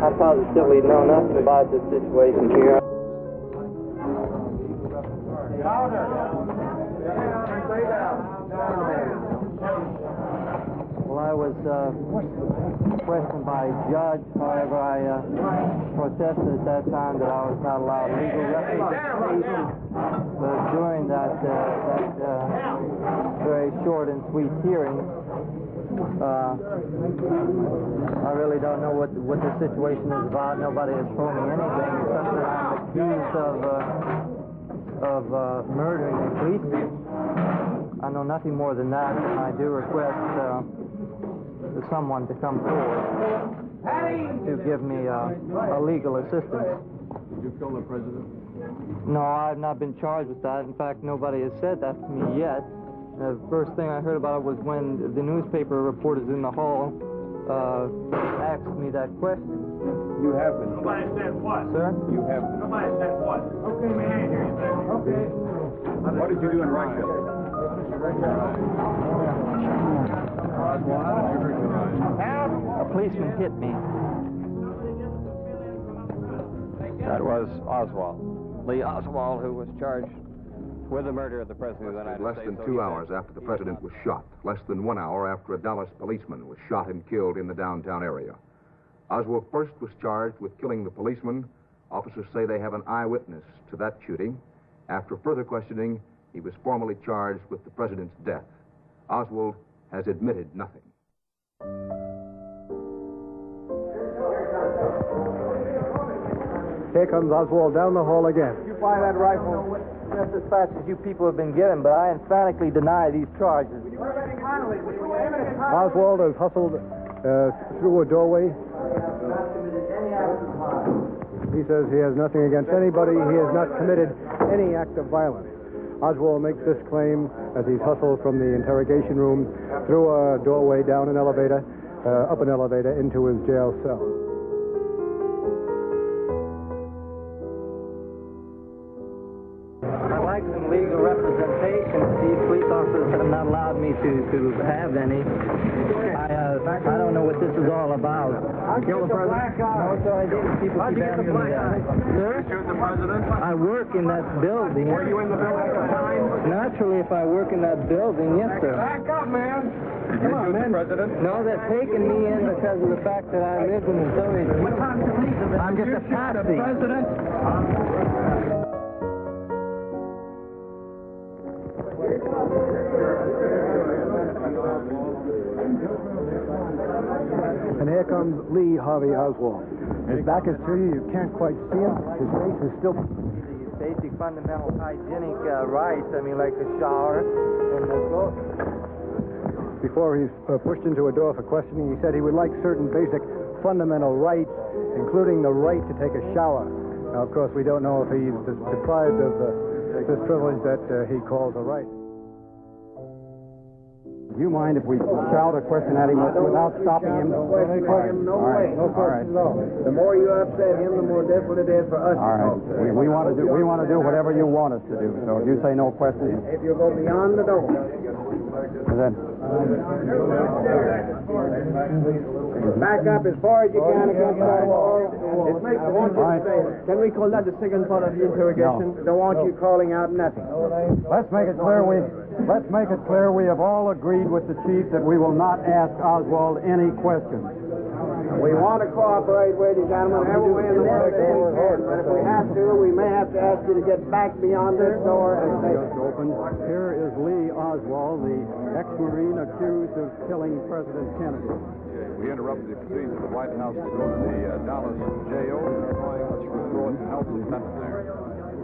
I positively know nothing about this situation here. Uh, questioned by judge. However, I uh, protested at that time that I was not allowed legal representation. But during that uh, that uh, very short and sweet hearing, uh, I really don't know what what the situation is about. Nobody has told me anything except that I'm accused of uh, of murdering a policeman. I know nothing more than that, and I do request someone to come forward to give me uh, a legal assistance. Did you kill the president? No, I've not been charged with that. In fact, nobody has said that to me yet. The first thing I heard about it was when the newspaper reporters in the hall uh, asked me that question. You have been. Nobody said what? Sir? You have been. Nobody said what? Okay. We ain't hear you say. Okay. What did you do in Russia? A policeman hit me. That was Oswald. Lee Oswald, who was charged with the murder of the President of the United Less States. than two hours after the president was shot, less than one hour after a Dallas policeman was shot and killed in the downtown area. Oswald first was charged with killing the policeman. Officers say they have an eyewitness to that shooting. After further questioning, he was formally charged with the president's death. Oswald has admitted nothing. Here comes Oswald down the hall again. You fire that rifle just as fast as you people have been getting, but I emphatically deny these charges. Oswald has hustled uh, through a doorway. He says he has nothing against anybody. He has not committed any act of violence. Oswald makes this claim as he's hustled from the interrogation room through a doorway, down an elevator, uh, up an elevator, into his jail cell. I'd like some legal representation. These have not allowed me to, to have any. I, uh, I don't know what this is all about. Kill the president? No, sir, I didn't. People How'd keep you get the black eye? Sir? Shoot the president? I work in that building. Were you in the building at the time? Naturally, if I work in that building, yes, sir. Back up, man. Did you shoot the president? No, they're taking me in because of the fact that I live in Union. What time did you leave? I'm just You a shoot the patsy. president? And here comes Lee Harvey Oswald. His back is to you. You can't quite see him. His face is still. Basic fundamental hygienic uh, rights, I mean, like a shower and a go. Before he's uh, pushed into a door for questioning, he said he would like certain basic fundamental rights, including the right to take a shower. Now, of course, we don't know if he's deprived of uh, this privilege that uh, he calls a right. Do you mind if we shout a question at him without stopping him? No question at him, no All right, way. all right. The more you upset him, the more difficult it is for us All to We, we want to do we want to do whatever you want us to do. So if you say no questions, If you go beyond the door. then Back up as far as you can against that wall. I want you to say. Can we call that the second part of the interrogation? No. Don't want you calling out nothing. let's make it clear we let's make it clear we have all agreed with the chief that we will not ask Oswald any questions. We want to cooperate with you, gentlemen, every way in the world we can. But if we have to, we may have to ask you to get back beyond this door and say, Just opened. Here is Lee Oswald, the ex-Marine accused of killing President Kennedy. We interrupted the proceedings at the White House to go to the uh, Dallas jail. Let's throw it to Nelson Benton there.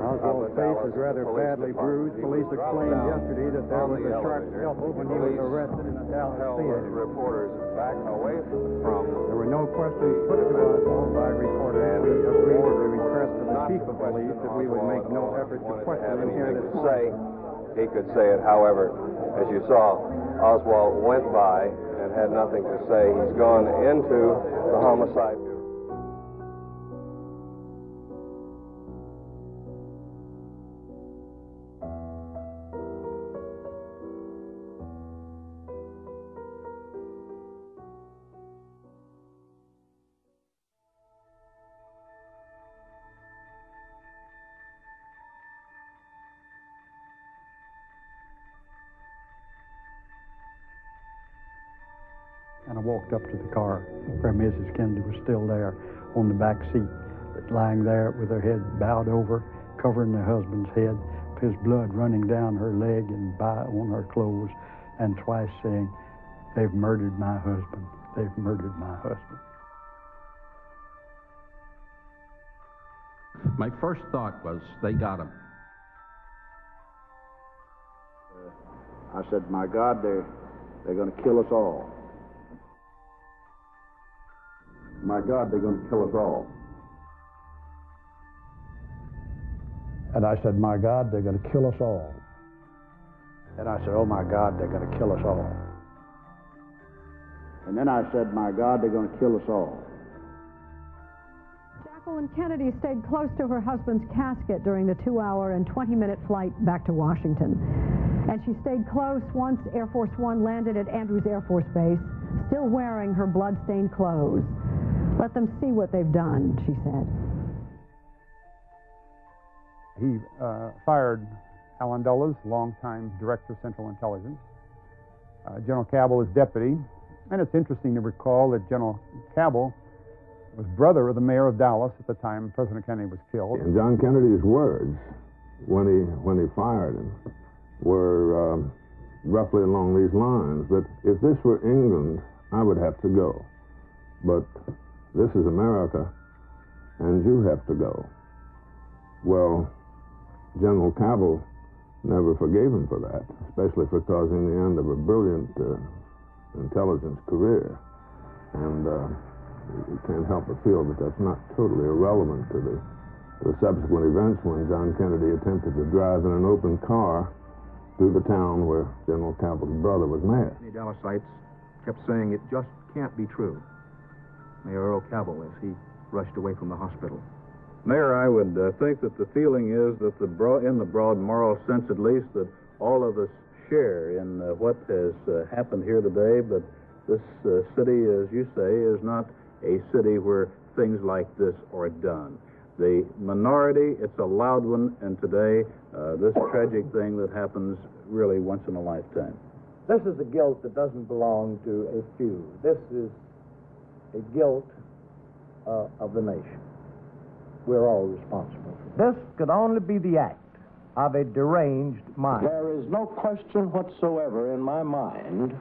Oswald's face is rather badly bruised. Police explained yesterday that there was a sharp scuffle when he was arrested in the Dallas theater. reporters back away from There were no questions put to Oswald by reporters. We agreed at the request of the chief of police that we would make no effort to question him here this say, he could say it. However, as you saw, Oswald went by and had nothing to say. He's gone into the homicide walked up to the car where Mrs. Kennedy was still there on the back seat, lying there with her head bowed over, covering her husband's head, his blood running down her leg and by on her clothes, and twice saying, They've murdered my husband. They've murdered my husband. My first thought was, they got him. I said, my God, they're, they're going to kill us all. My God, they're going to kill us all. And I said, My God, they're going to kill us all. And I said, oh my God, they're going to kill us all. And then I said, my God, they're going to kill us all. Jacqueline Kennedy stayed close to her husband's casket during the two hour and 20 minute flight back to Washington. And she stayed close once Air Force One landed at Andrews Air Force Base, still wearing her blood stained clothes. Let them see what they've done, she said. He uh, fired Allen Dulles, longtime director of Central Intelligence. Uh, General Cabell was deputy. And it's interesting to recall that General Cabell was brother of the mayor of Dallas at the time President Kennedy was killed. And John Kennedy's words when he when he fired him were um, roughly along these lines: that if this were England, I would have to go, but this is America, and you have to go. Well, General Cabell never forgave him for that, especially for causing the end of a brilliant uh, intelligence career, and. Uh, you can't help but feel that that's not totally irrelevant to the, the subsequent events when John Kennedy attempted to drive in an open car through the town where General Cabell's brother was mayor. Many Dallasites kept saying it just can't be true. Mayor Earl Cabell, as he rushed away from the hospital. Mayor, I would uh, think that the feeling is that the bro- in the broad moral sense, at least, that all of us share in uh, what has uh, happened here today. But this uh, city, as you say, is not a city where things like this are done. The minority, it's a loud one, and today, uh, this tragic thing that happens really once in a lifetime. This is a guilt that doesn't belong to a few. This is a guilt uh, of the nation. We're all responsible. This could only be the act of a deranged mind. There is no question whatsoever in my mind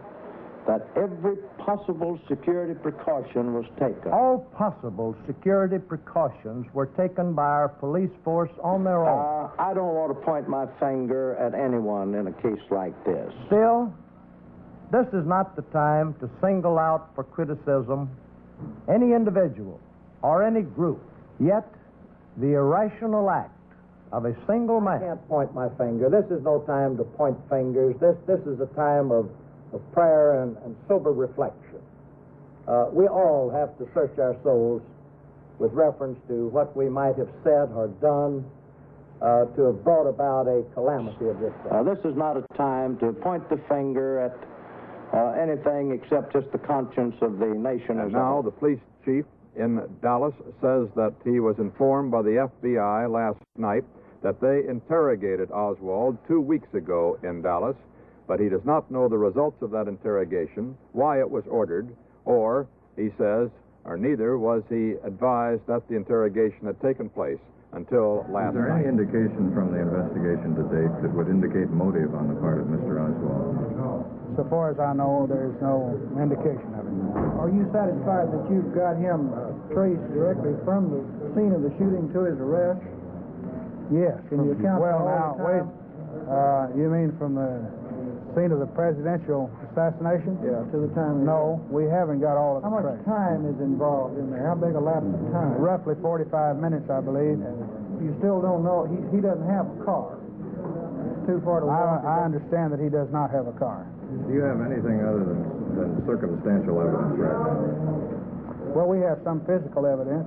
that every possible security precaution was taken. All possible security precautions were taken by our police force on their own. Uh, I don't want to point my finger at anyone in a case like this. Still, this is not the time to single out for criticism any individual or any group. Yet, the irrational act of a single man. I can't point my finger. This is no time to point fingers. This, this is a time of of prayer and, and sober reflection. Uh, we all have to search our souls with reference to what we might have said or done uh, to have brought about a calamity of this Uh, this is not a time to point the finger at uh, anything except just the conscience of the nation And a now whole. the police chief in Dallas says that he was informed by the FBI last night that they interrogated Oswald two weeks ago in Dallas, but he does not know the results of that interrogation, why it was ordered, or, he says, or neither was he advised that the interrogation had taken place until last night. Is there night. any indication from the investigation to date that would indicate motive on the part of Mr. Oswald? So far as I know, there's no indication of it. Are you satisfied that you've got him uh, traced directly from the scene of the shooting to his arrest? Yes. Can you account well, for now, wait. Uh, you mean from the scene of the presidential assassination? Yeah, to the time. No, we haven't got all of How the much time is involved in there? How big a lapse of time? Roughly 45 minutes, I believe. You still don't know. He, he doesn't have a car. It's too far to walk. I, I understand that he does not have a car. Do you have anything other than, than circumstantial evidence right now? Well, we have some physical evidence.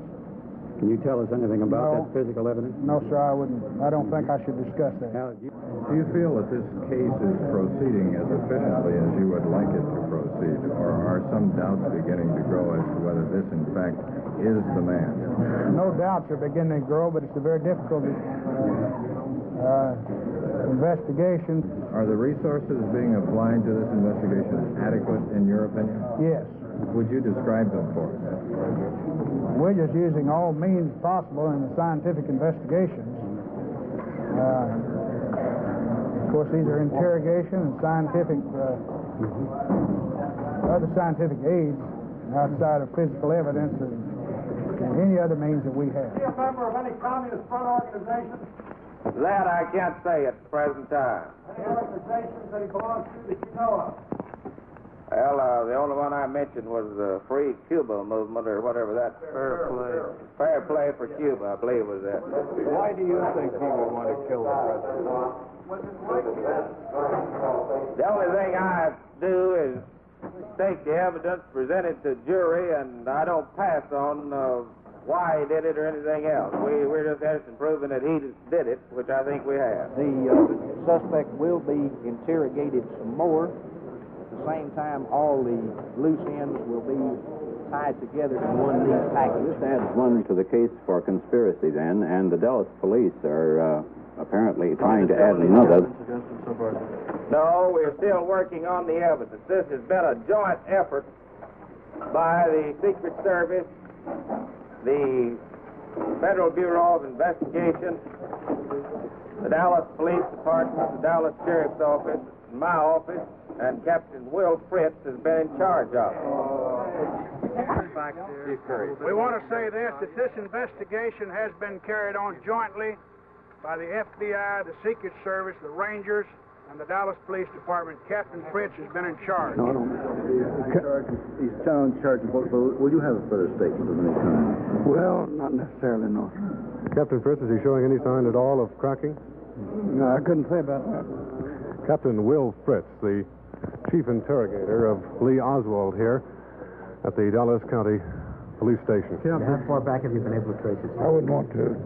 Can you tell us anything about No. that physical evidence? No, sir, I wouldn't. I don't think I should discuss that. Now, Do you feel that this case is proceeding as efficiently as you would like it to proceed, or are some doubts beginning to grow as to whether this, in fact, is the man? No doubts are beginning to grow, but it's a very difficult uh, uh, investigation. Are the resources being applied to this investigation adequate, in your opinion? Yes. Would you describe them for us? We're just using all means possible in the scientific investigations. Uh, of course, these are interrogation and scientific, uh, other scientific aids outside of physical evidence and, and any other means that we have. a member of any Communist Front organization? That I can't say at the present time. Any organizations that he belongs to that you know of? Well, uh, the only one I mentioned was the Free Cuba movement, or whatever that. Fair play. Fair play for Cuba, I believe was that. Why do you think he would want to kill the president? The only thing I do is take the evidence presented to jury, and I don't pass on uh, why he did it or anything else. We, we're just interested in proving that he did it, which I think we have. The uh, suspect will be interrogated some more. At the same time, all the loose ends will be tied together in one neat package. This adds one to the case for conspiracy then, and the Dallas police are uh, apparently trying to add another. No, we're still working on the evidence. This has been a joint effort by the Secret Service, the Federal Bureau of Investigation, the Dallas Police Department, the Dallas Sheriff's Office, my office, and Captain Will Fritz has been in charge of it. We want to say this, that this investigation has been carried on jointly by the FBI, the Secret Service, the Rangers, and the Dallas Police Department. Captain Fritz has been in charge. No, no. He's down in charge of both, but will you have a further statement of any kind? Well, not necessarily, no. Captain Fritz, is he showing any sign at all of cracking? No, I couldn't say about that. Captain Will Fritz, the chief interrogator of Lee Oswald here at the Dallas County Police Station. Captain, How far back have you been able to trace it? I wouldn't want to.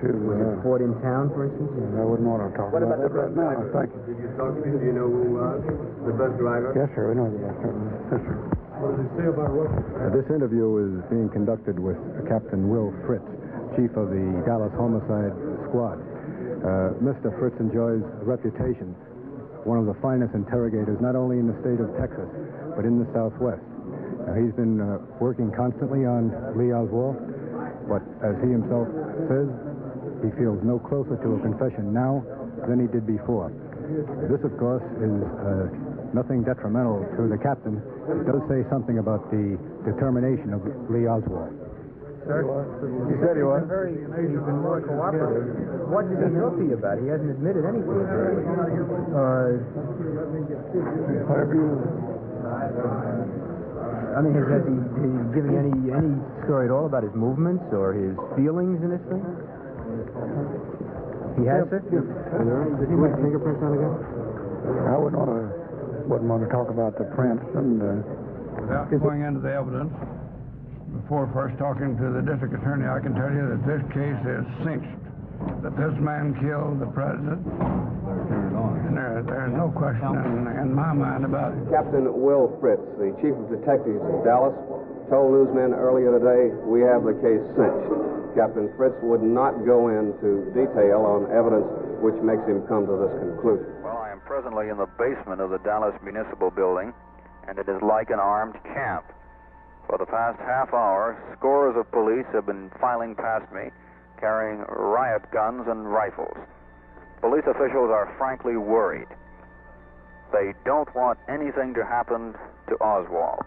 To. Was it Ford in town, for instance? I wouldn't want to talk What about, about that the right now. Thank you. Did you talk to him? Do you know who was the bus driver? Yes, sir. We know the bus driver. Yes, sir. What does he say about what? Uh, this interview is being conducted with Captain Will Fritz, chief of the Dallas Homicide Squad. Uh, Mr. Fritz enjoys a reputation, one of the finest interrogators, not only in the state of Texas, but in the Southwest. Uh, he's been uh, working constantly on Lee Oswald, but as he himself says, he feels no closer to a confession now than he did before. This, of course, is uh, nothing detrimental to the captain. It does say something about the determination of Lee Oswald. Sir, He said he was. Very, he's been more cooperative. What did he guilty about? He hasn't admitted anything. Uh, I mean, has, has he, has he given any any story at all about his movements or his feelings in this thing? He has, sir. Did he make fingerprints on the gun? I wouldn't want to wouldn't want to talk about the prints and. Uh, Without going into the evidence, before first talking to the district attorney, I can tell you that this case is cinched. That this man killed the president. And there, there's no question in, in my mind about it. Captain Will Fritz, the chief of detectives of Dallas, told newsmen earlier today we have the case cinched. Captain Fritz would not go into detail on evidence which makes him come to this conclusion. Well, I am presently in the basement of the Dallas Municipal Building, and it is like an armed camp. For the past half hour, scores of police have been filing past me, carrying riot guns and rifles. Police officials are frankly worried. They don't want anything to happen to Oswald.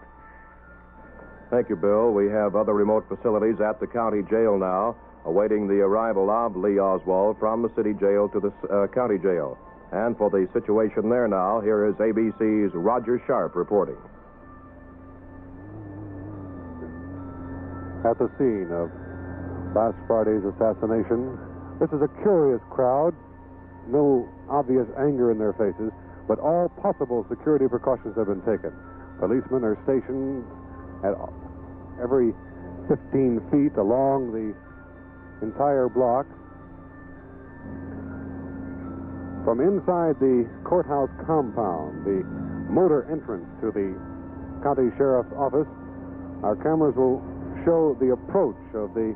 Thank you, Bill. We have other remote facilities at the county jail now, awaiting the arrival of Lee Oswald from the city jail to the uh, county jail. And for the situation there now, here is ABC's Roger Sharp reporting. At the scene of last Friday's assassination, this is a curious crowd. No obvious anger in their faces, but all possible security precautions have been taken. Policemen are stationed at every 15 feet along the entire block. From inside the courthouse compound, the motor entrance to the county sheriff's office, our cameras will show the approach of the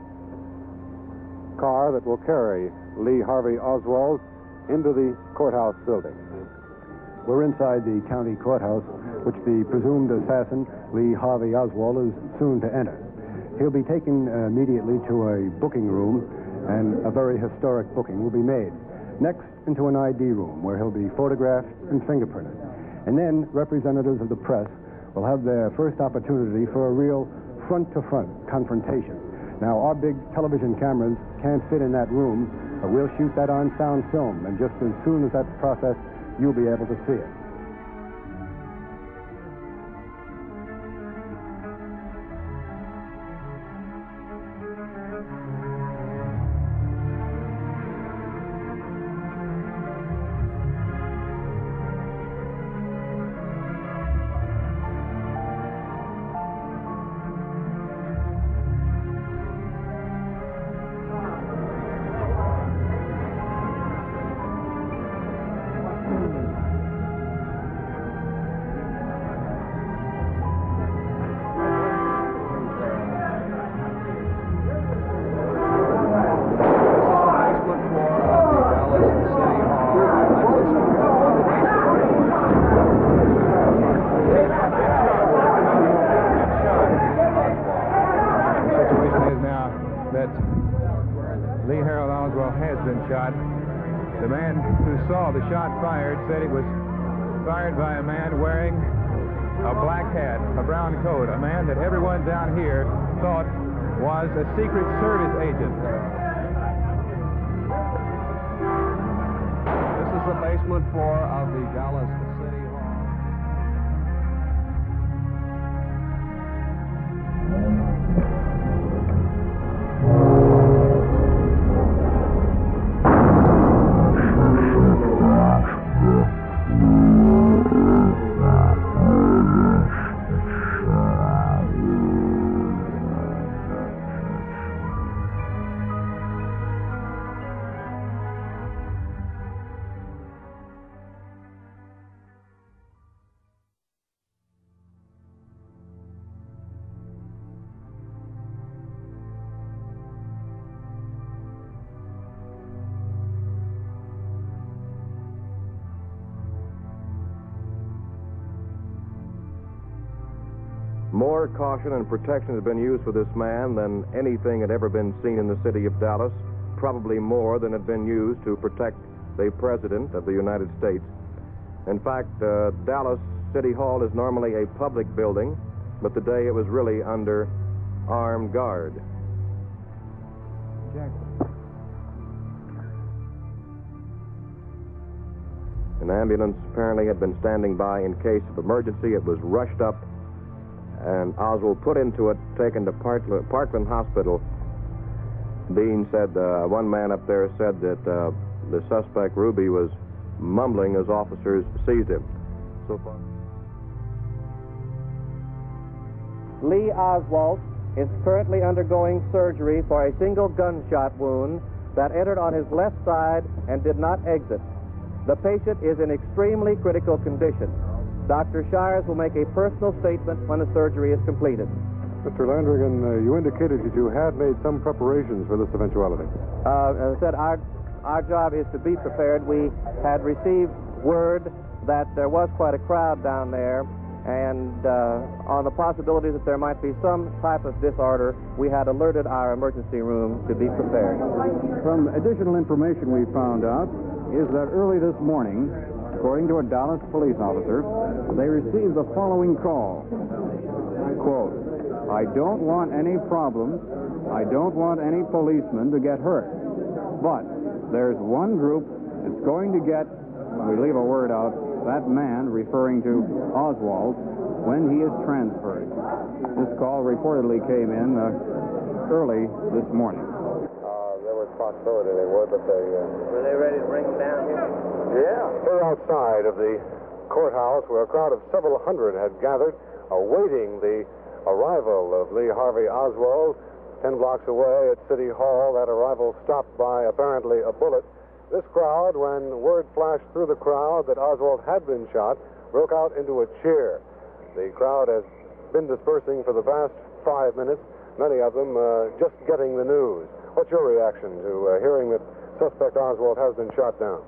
car that will carry Lee Harvey Oswald into the courthouse building. We're inside the county courthouse, which the presumed assassin, Lee Harvey Oswald, is soon to enter. He'll be taken uh, immediately to a booking room, and a very historic booking will be made. Next, into an ID room, where he'll be photographed and fingerprinted. And then, representatives of the press will have their first opportunity for a real front to front confrontation. Now, our big television cameras can't fit in that room, but we'll shoot that on sound film, and just as soon as that's processed, you'll be able to see it. More caution and protection has been used for this man than anything had ever been seen in the city of Dallas, probably more than had been used to protect the President of the United States. In fact, uh, Dallas City Hall is normally a public building, but today it was really under armed guard. An ambulance apparently had been standing by in case of emergency. It was rushed up and Oswald put into it, taken to Parkland Hospital. Dean said, uh, one man up there said that uh, the suspect, Ruby, was mumbling as officers seized him. So far. Lee Oswald is currently undergoing surgery for a single gunshot wound that entered on his left side and did not exit. The patient is in extremely critical condition. Dr. Shires will make a personal statement when the surgery is completed. Mr. Landregan, uh, you indicated that you had made some preparations for this eventuality. Uh, as I said, our, our job is to be prepared. We had received word that there was quite a crowd down there, and uh, on the possibility that there might be some type of disorder, we had alerted our emergency room to be prepared. From additional information we found out is that early this morning, according to a Dallas police officer, they received the following call. Quote, I don't want any problems. I don't want any policemen to get hurt. But there's one group that's going to get, we leave a word out, that man referring to Oswald when he is transferred. This call reportedly came in uh, early this morning. there was possibility they would, but they. Uh... Were they ready to bring him down here? Yeah. We're outside of the courthouse where a crowd of several hundred had gathered, awaiting the arrival of Lee Harvey Oswald. Ten blocks away at City Hall, that arrival stopped by apparently a bullet. This crowd, when word flashed through the crowd that Oswald had been shot, broke out into a cheer. The crowd has been dispersing for the past five minutes, many of them uh, just getting the news. What's your reaction to uh, hearing that suspect Oswald has been shot down?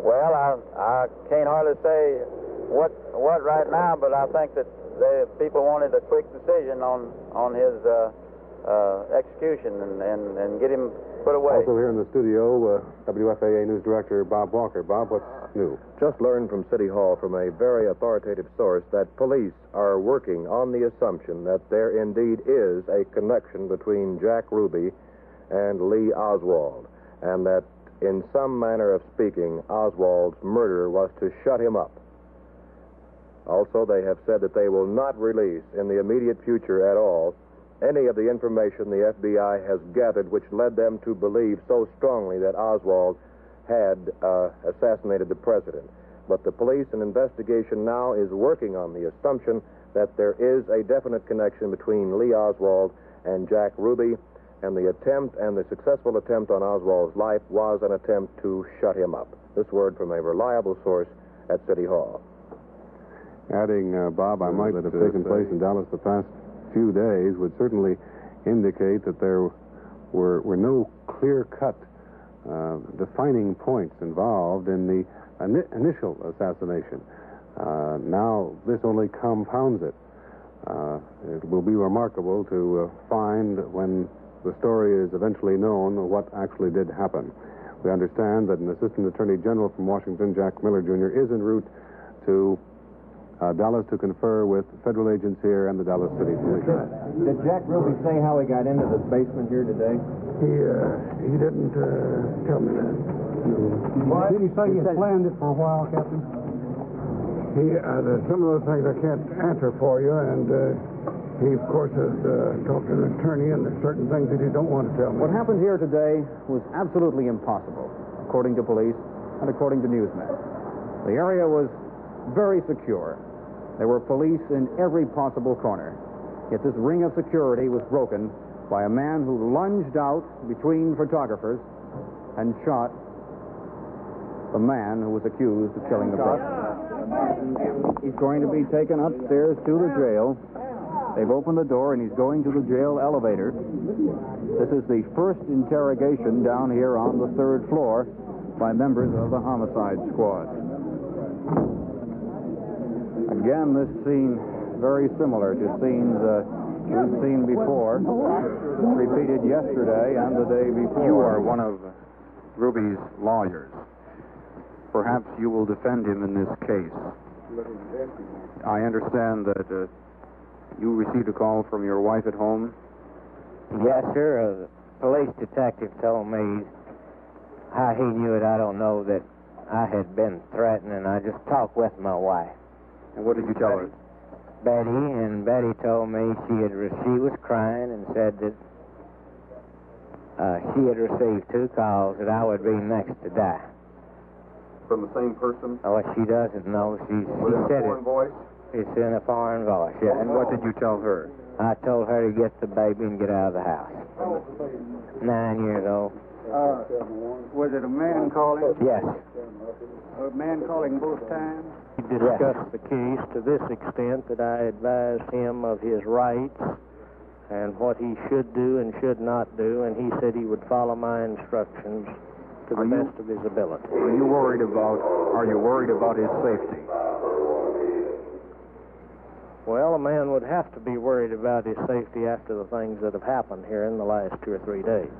Well, I, I can't hardly say what what right now, but I think that the people wanted a quick decision on on his uh, uh, execution and, and, and get him put away. Also here in the studio, uh, WFAA News Director Bob Walker. Bob, what's new? Just learned from City Hall from a very authoritative source that police are working on the assumption that there indeed is a connection between Jack Ruby and Lee Oswald, and that in some manner of speaking, Oswald's murder was to shut him up. Also, they have said that they will not release in the immediate future at all any of the information the FBI has gathered which led them to believe so strongly that Oswald had uh, assassinated the president. But the police and investigation now is working on the assumption that there is a definite connection between Lee Oswald and Jack Ruby, and the attempt and the successful attempt on Oswald's life was an attempt to shut him up. This word from a reliable source at City Hall. Adding, uh, Bob, I might that have taken place in Dallas the past few days would certainly indicate that there were, were no clear-cut uh, defining points involved in the ini initial assassination. Uh, now, this only compounds it. Uh, it will be remarkable to uh, find when the story is eventually known what actually did happen. We understand that an Assistant Attorney General from Washington, Jack Miller Jr., is en route to uh, Dallas to confer with federal agents here and the Dallas City Police. Did Jack Ruby say how he got into this basement here today? He uh, he didn't uh, tell me that. What? Did he say he had planned it for a while, Captain? He uh, there's some of those things I can't answer for you, and uh, he of course has uh, talked to an attorney, and there's certain things that he don't want to tell me. What happened here today was absolutely impossible, according to police and according to newsmen. The area was very secure. There were police in every possible corner. Yet this ring of security was broken by a man who lunged out between photographers and shot the man who was accused of killing the president. He's going to be taken upstairs to the jail. They've opened the door and he's going to the jail elevator. This is the first interrogation down here on the third floor by members of the homicide squad. Again, this scene very similar to scenes uh, we've seen before, repeated yesterday and the day before. You are one of Ruby's lawyers. Perhaps you will defend him in this case. I understand that uh, you received a call from your wife at home. Yes, sir. A police detective told me how he knew it. I don't know that I had been threatened, and I just talked with my wife. And what did you tell her? Betty, and Betty told me she had she was crying and said that uh, she had received two calls that I would be next to die. From the same person? Oh, she doesn't know. She, she said it. voice? It's in a foreign voice, yeah. And what did you tell her? I told her to get the baby and get out of the house. Nine years old. Uh, was it a man calling? Yes. A man calling both times? We discussed the case to this extent that I advised him of his rights and what he should do and should not do, and he said he would follow my instructions to the Are you- best of his ability. Are you worried about? Are you worried about his safety? Well, a man would have to be worried about his safety after the things that have happened here in the last two or three days.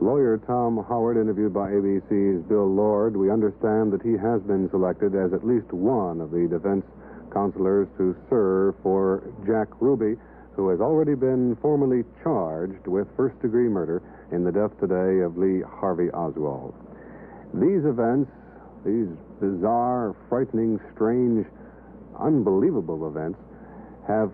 Lawyer Tom Howard, interviewed by ABC's Bill Lord, we understand that he has been selected as at least one of the defense counselors to serve for Jack Ruby, who has already been formally charged with first degree murder in the death today of Lee Harvey Oswald. These events, these bizarre, frightening, strange, unbelievable events, have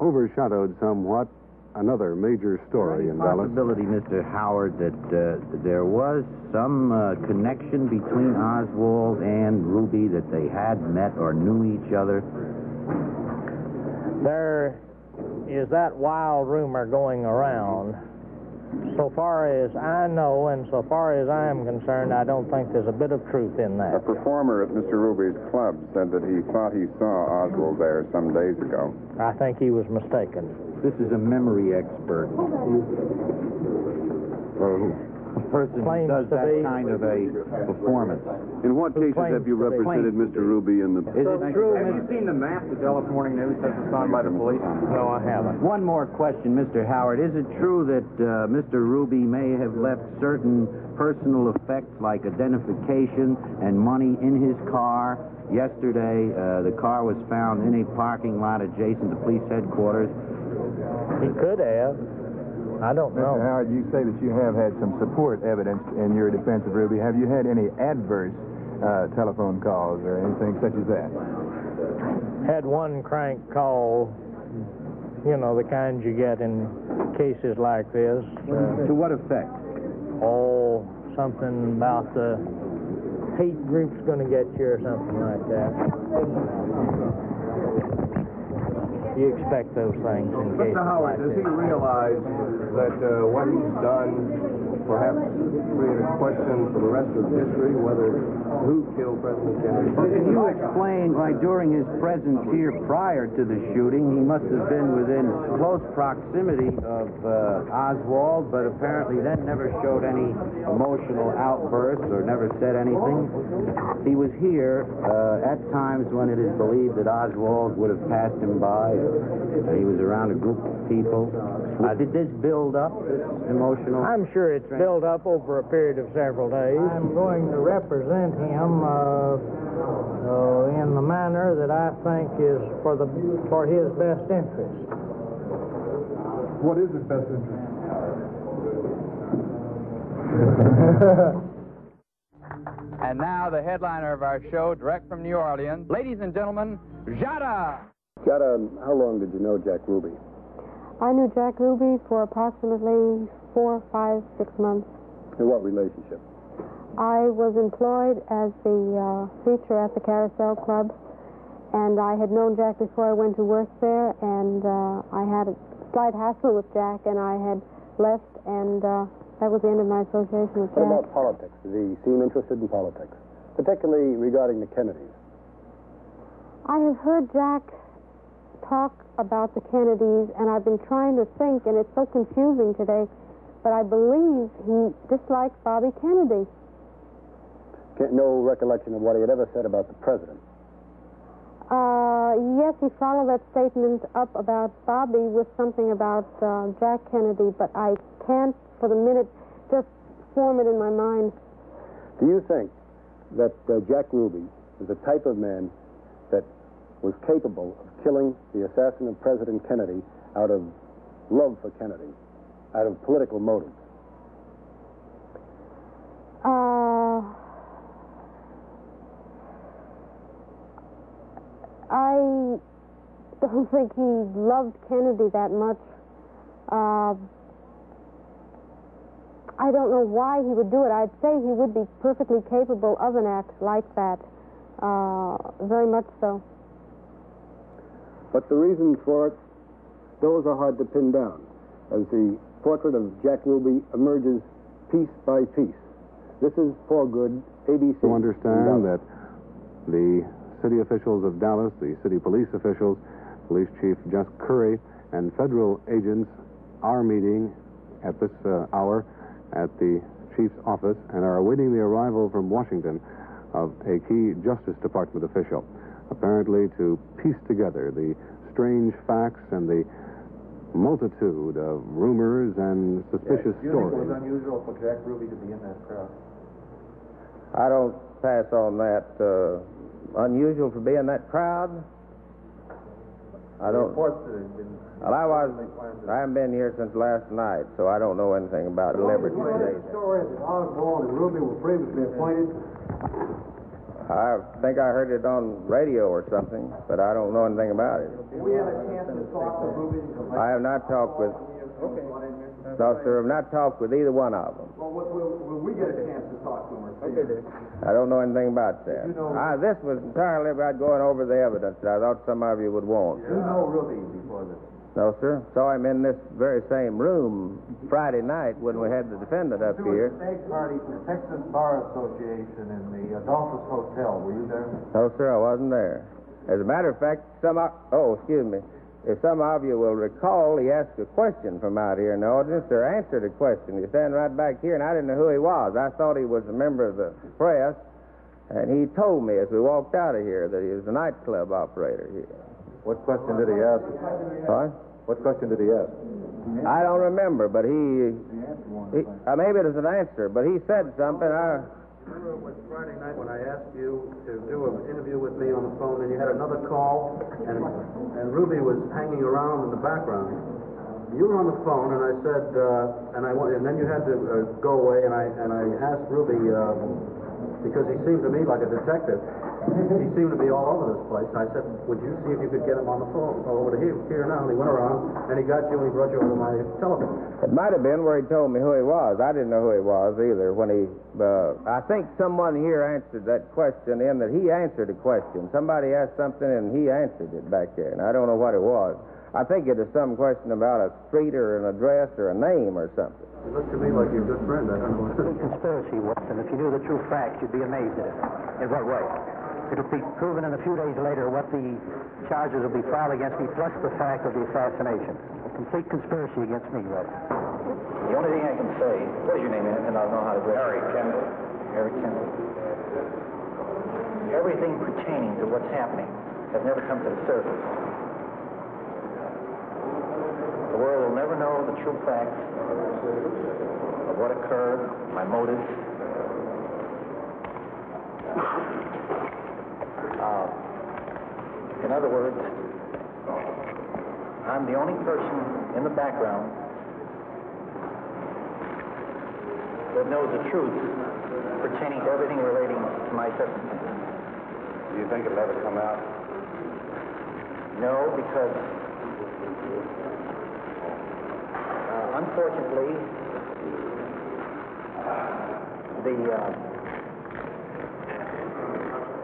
overshadowed somewhat another major story in Dallas. possibility, Mr. Howard, that uh, there was some uh, connection between Oswald and Ruby, that they had met or knew each other? There is that wild rumor going around. So far as I know, and so far as I am concerned, I don't think there's a bit of truth in that. A performer at Mr. Ruby's club said that he thought he saw Oswald there some days ago. I think he was mistaken. This is a memory expert. A person who Claims does that be. kind of a performance. In what cases have you represented Mr. Ruby in the... Is it true, Have you seen the map the Dallas Morning News has assigned by the police? No, I haven't. One more question, Mr. Howard. Is it true that uh, Mr. Ruby may have left certain personal effects like identification and money in his car? Yesterday, uh, the car was found in a parking lot adjacent to police headquarters. He could have. I don't Mr. know. Howard, you say that you have had some support evidence in your defense of Ruby. Have you had any adverse uh, telephone calls or anything such as that? Had one crank call, you know, the kind you get in cases like this. Uh, To what effect? oh, something about the hate group's going to get you or something like that. You expect those things in Mr. Howard, does he realize that uh, what he's done perhaps create a question for the rest of history whether who killed President Kennedy? Can you explain why during his presence here prior to the shooting, he must have been within close proximity of uh, Oswald, but apparently then never showed any emotional outbursts or never said anything? He was here uh, at times when it is believed that Oswald would have passed him by. Uh, he was around a group of people. Did this build up, this emotional? I'm sure it's built up over a period of several days. I'm going to represent him uh, uh, in the manner that I think is for the for his best interest. What is his best interest? And now the headliner of our show, direct from New Orleans. Ladies and gentlemen, Jada! Jada, how long did you know Jack Ruby? I knew Jack Ruby for approximately four, five, six months. In what relationship? I was employed as the uh, feature at the Carousel Club, and I had known Jack before I went to work there, and uh, I had a slight hassle with Jack, and I had left, and uh, that was the end of my association with What Jack. about politics? Did he seem interested in politics? Particularly regarding the Kennedys. I have heard Jack talk about the Kennedys, and I've been trying to think, and it's so confusing today, but I believe he disliked Bobby Kennedy. Can't, no recollection of what he had ever said about the president. Uh, yes, he followed that statement up about Bobby with something about uh, Jack Kennedy, but I can't, for the minute, just form it in my mind. Do you think that uh, Jack Ruby is the type of man that was capable of killing the assassin of President Kennedy out of love for Kennedy, out of political motives? Uh, I don't think he loved Kennedy that much. Uh, I don't know why he would do it. I'd say he would be perfectly capable of an act like that. Uh, very much so. But the reasons for it, those are hard to pin down, as the portrait of Jack Ruby emerges piece by piece. This is for good ABC. To understand that the city officials of Dallas, the city police officials, Police Chief Jess Curry, and federal agents are meeting at this uh, hour at the chief's office and are awaiting the arrival from Washington of a key Justice Department official, apparently to piece together the strange facts and the multitude of rumors and suspicious Do you think it was unusual for Jack Ruby to be in that crowd? I don't pass on that. Uh, unusual for being that crowd? I don't. Reports that had been Well, I was. I haven't been here since last night, so I don't know anything about deliberate today. story is that Oswald and Ruby were previously appointed. I think I heard it on radio or something, but I don't know anything about it. We had a chance to talk to Ruby. I have not talked with. Okay. No, sir, I've not talked with either one of them. Well, will, will, will we get a chance to talk to them? or see him? I don't know anything about that. You know- I, this was entirely about going over the evidence that I thought some of you would want. You know Ruby before this. No, sir. Saw him in this very same room Friday night when we had the defendant up There was here. a steak party for the Texas Bar Association in the Adolphus Hotel. Were you there? No, sir, I wasn't there. As a matter of fact, some of, oh, excuse me. If some of you will recall, he asked a question from out here in the audience, or answered a question. He's standing right back here, and I didn't know who he was. I thought he was a member of the press, and he told me as we walked out of here that he was a nightclub operator here. What question did he ask? What? What question did he ask? I don't remember, but he, he uh, maybe it was an answer, but he said something. I, Remember it was Friday night when I asked you to do an interview with me on the phone, and you had another call, and, and Ruby was hanging around in the background. You were on the phone, and I said, uh, and I wa- and then you had to uh, go away, and I and I asked Ruby uh, because he seemed to me like a detective. He seemed to be all over this place. I said, would you see if you could get him on the phone over to here, here now? And he went around, and he got you, and he brought you over to my telephone. it might have been where he told me who he was. I didn't know who he was either. When he, uh, I think someone here answered that question in that he answered a question. Somebody asked something, and he answered it back there, and I don't know what it was. I think it was some question about a street or an address or a name or something. You look to me like you're a good friend. I don't know. conspiracy, Watson. If you knew the true facts, you'd be amazed at it. In what way? It'll be proven in a few days later what the charges will be filed against me, plus the fact of the assassination. A complete conspiracy against me, Watson. The only thing I can say, what is your name, and I'll know how to address Harry Kendall. Harry Kendall. Everything pertaining to what's happening has never come to the surface. The world will never know the true facts of what occurred, my motives. Uh, in other words, I'm the only person in the background that knows the truth pertaining to everything relating to my circumstances. Do you think it'll ever come out? No, because uh, unfortunately, the uh,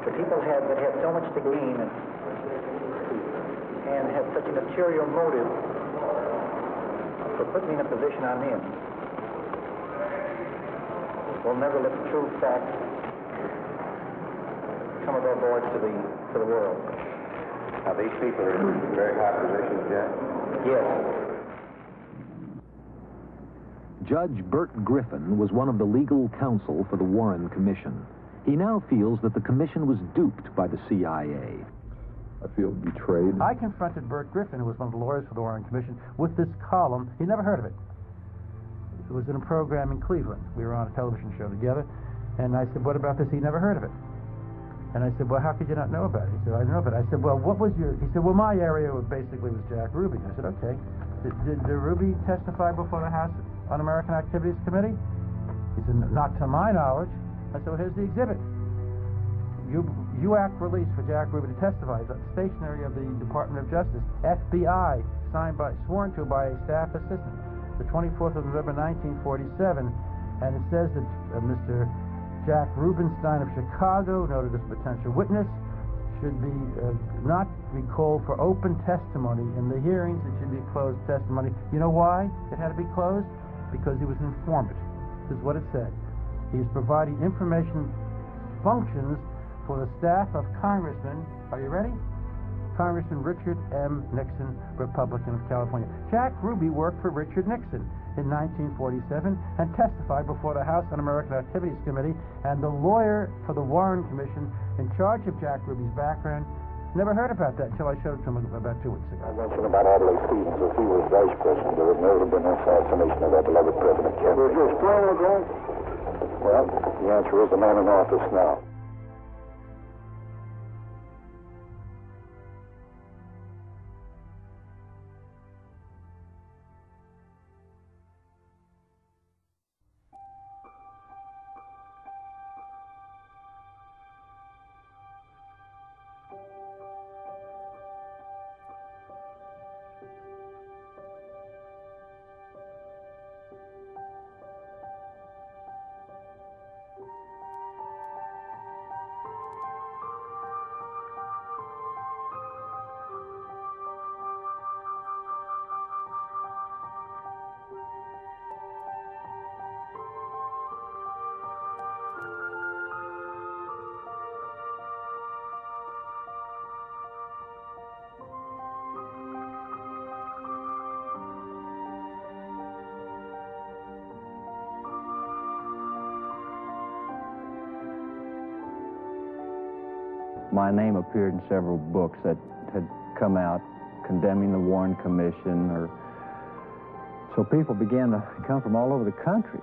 the people have that have so much to gain and, and have such an ulterior motive for putting me in a position I'm in will never let the true facts come above board to the to the world. Now, these people are in very high positions, Jack. Yes. Judge Burt Griffin was one of the legal counsel for the Warren Commission. He now feels that the commission was duped by the CIA. I feel betrayed. I confronted Burt Griffin, who was one of the lawyers for the Warren Commission, with this column. He never heard of it. It was in a program in Cleveland. We were on a television show together, and I said, "What about this?" He never heard of it. And I said, "Well, how could you not know about it?" He said, "I didn't know about it." I said, "Well, what was your?" He said, "Well, my area was basically was Jack Ruby." I said, "Okay." Did, did, did Ruby testify before the House Un-American Activities Committee? He said, "Not to my knowledge." Well, here's the exhibit. You, act release for Jack Ruby to testify. It's at the stationery of the Department of Justice, FBI, signed by, sworn to by a staff assistant, the 24th of November 1947. And it says that uh, Mr. Jack Rubenstein of Chicago, noted as a potential witness, should be uh, not be called for open testimony. In the hearings, it should be closed testimony. You know why it had to be closed? Because he was an informant. This is what it said. He's providing information functions for the staff of Congressman. Are you ready? Congressman Richard M. Nixon, Republican of California. Jack Ruby worked for Richard Nixon in 1947 and testified before the House Un-American Activities Committee, and the lawyer for the Warren Commission in charge of Jack Ruby's background never heard about that until I showed it to him about two weeks ago. I mentioned about Adlai Stevens. If he was vice president, there would never have been an assassination of our beloved President Kennedy. Was your strong going? Well, the answer is the man in office now. My name appeared in several books that had come out condemning the Warren Commission or so people began to come from all over the country.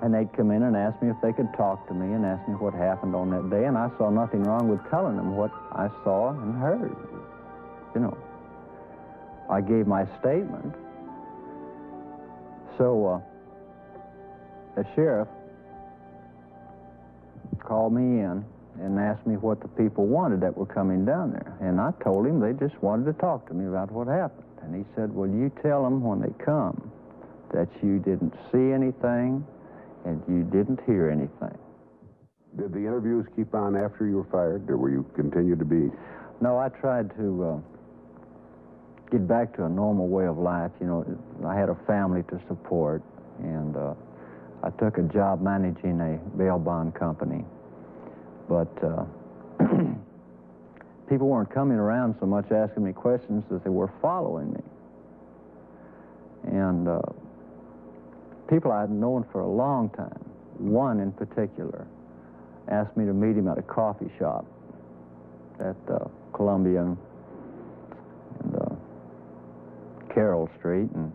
And they'd come in and ask me if they could talk to me and ask me what happened on that day. And I saw nothing wrong with telling them what I saw and heard. You know, I gave my statement. So uh, the sheriff called me in and asked me what the people wanted that were coming down there. And I told him they just wanted to talk to me about what happened. And he said, well, you tell them when they come that you didn't see anything and you didn't hear anything. Did the interviews keep on after you were fired, or were you continued to be? No, I tried to uh, get back to a normal way of life. You know, I had a family to support, and uh, I took a job managing a bail bond company. But uh, people weren't coming around so much asking me questions as they were following me. And uh, people I had known for a long time, one in particular, asked me to meet him at a coffee shop at uh, Columbia and uh, Carroll Street. And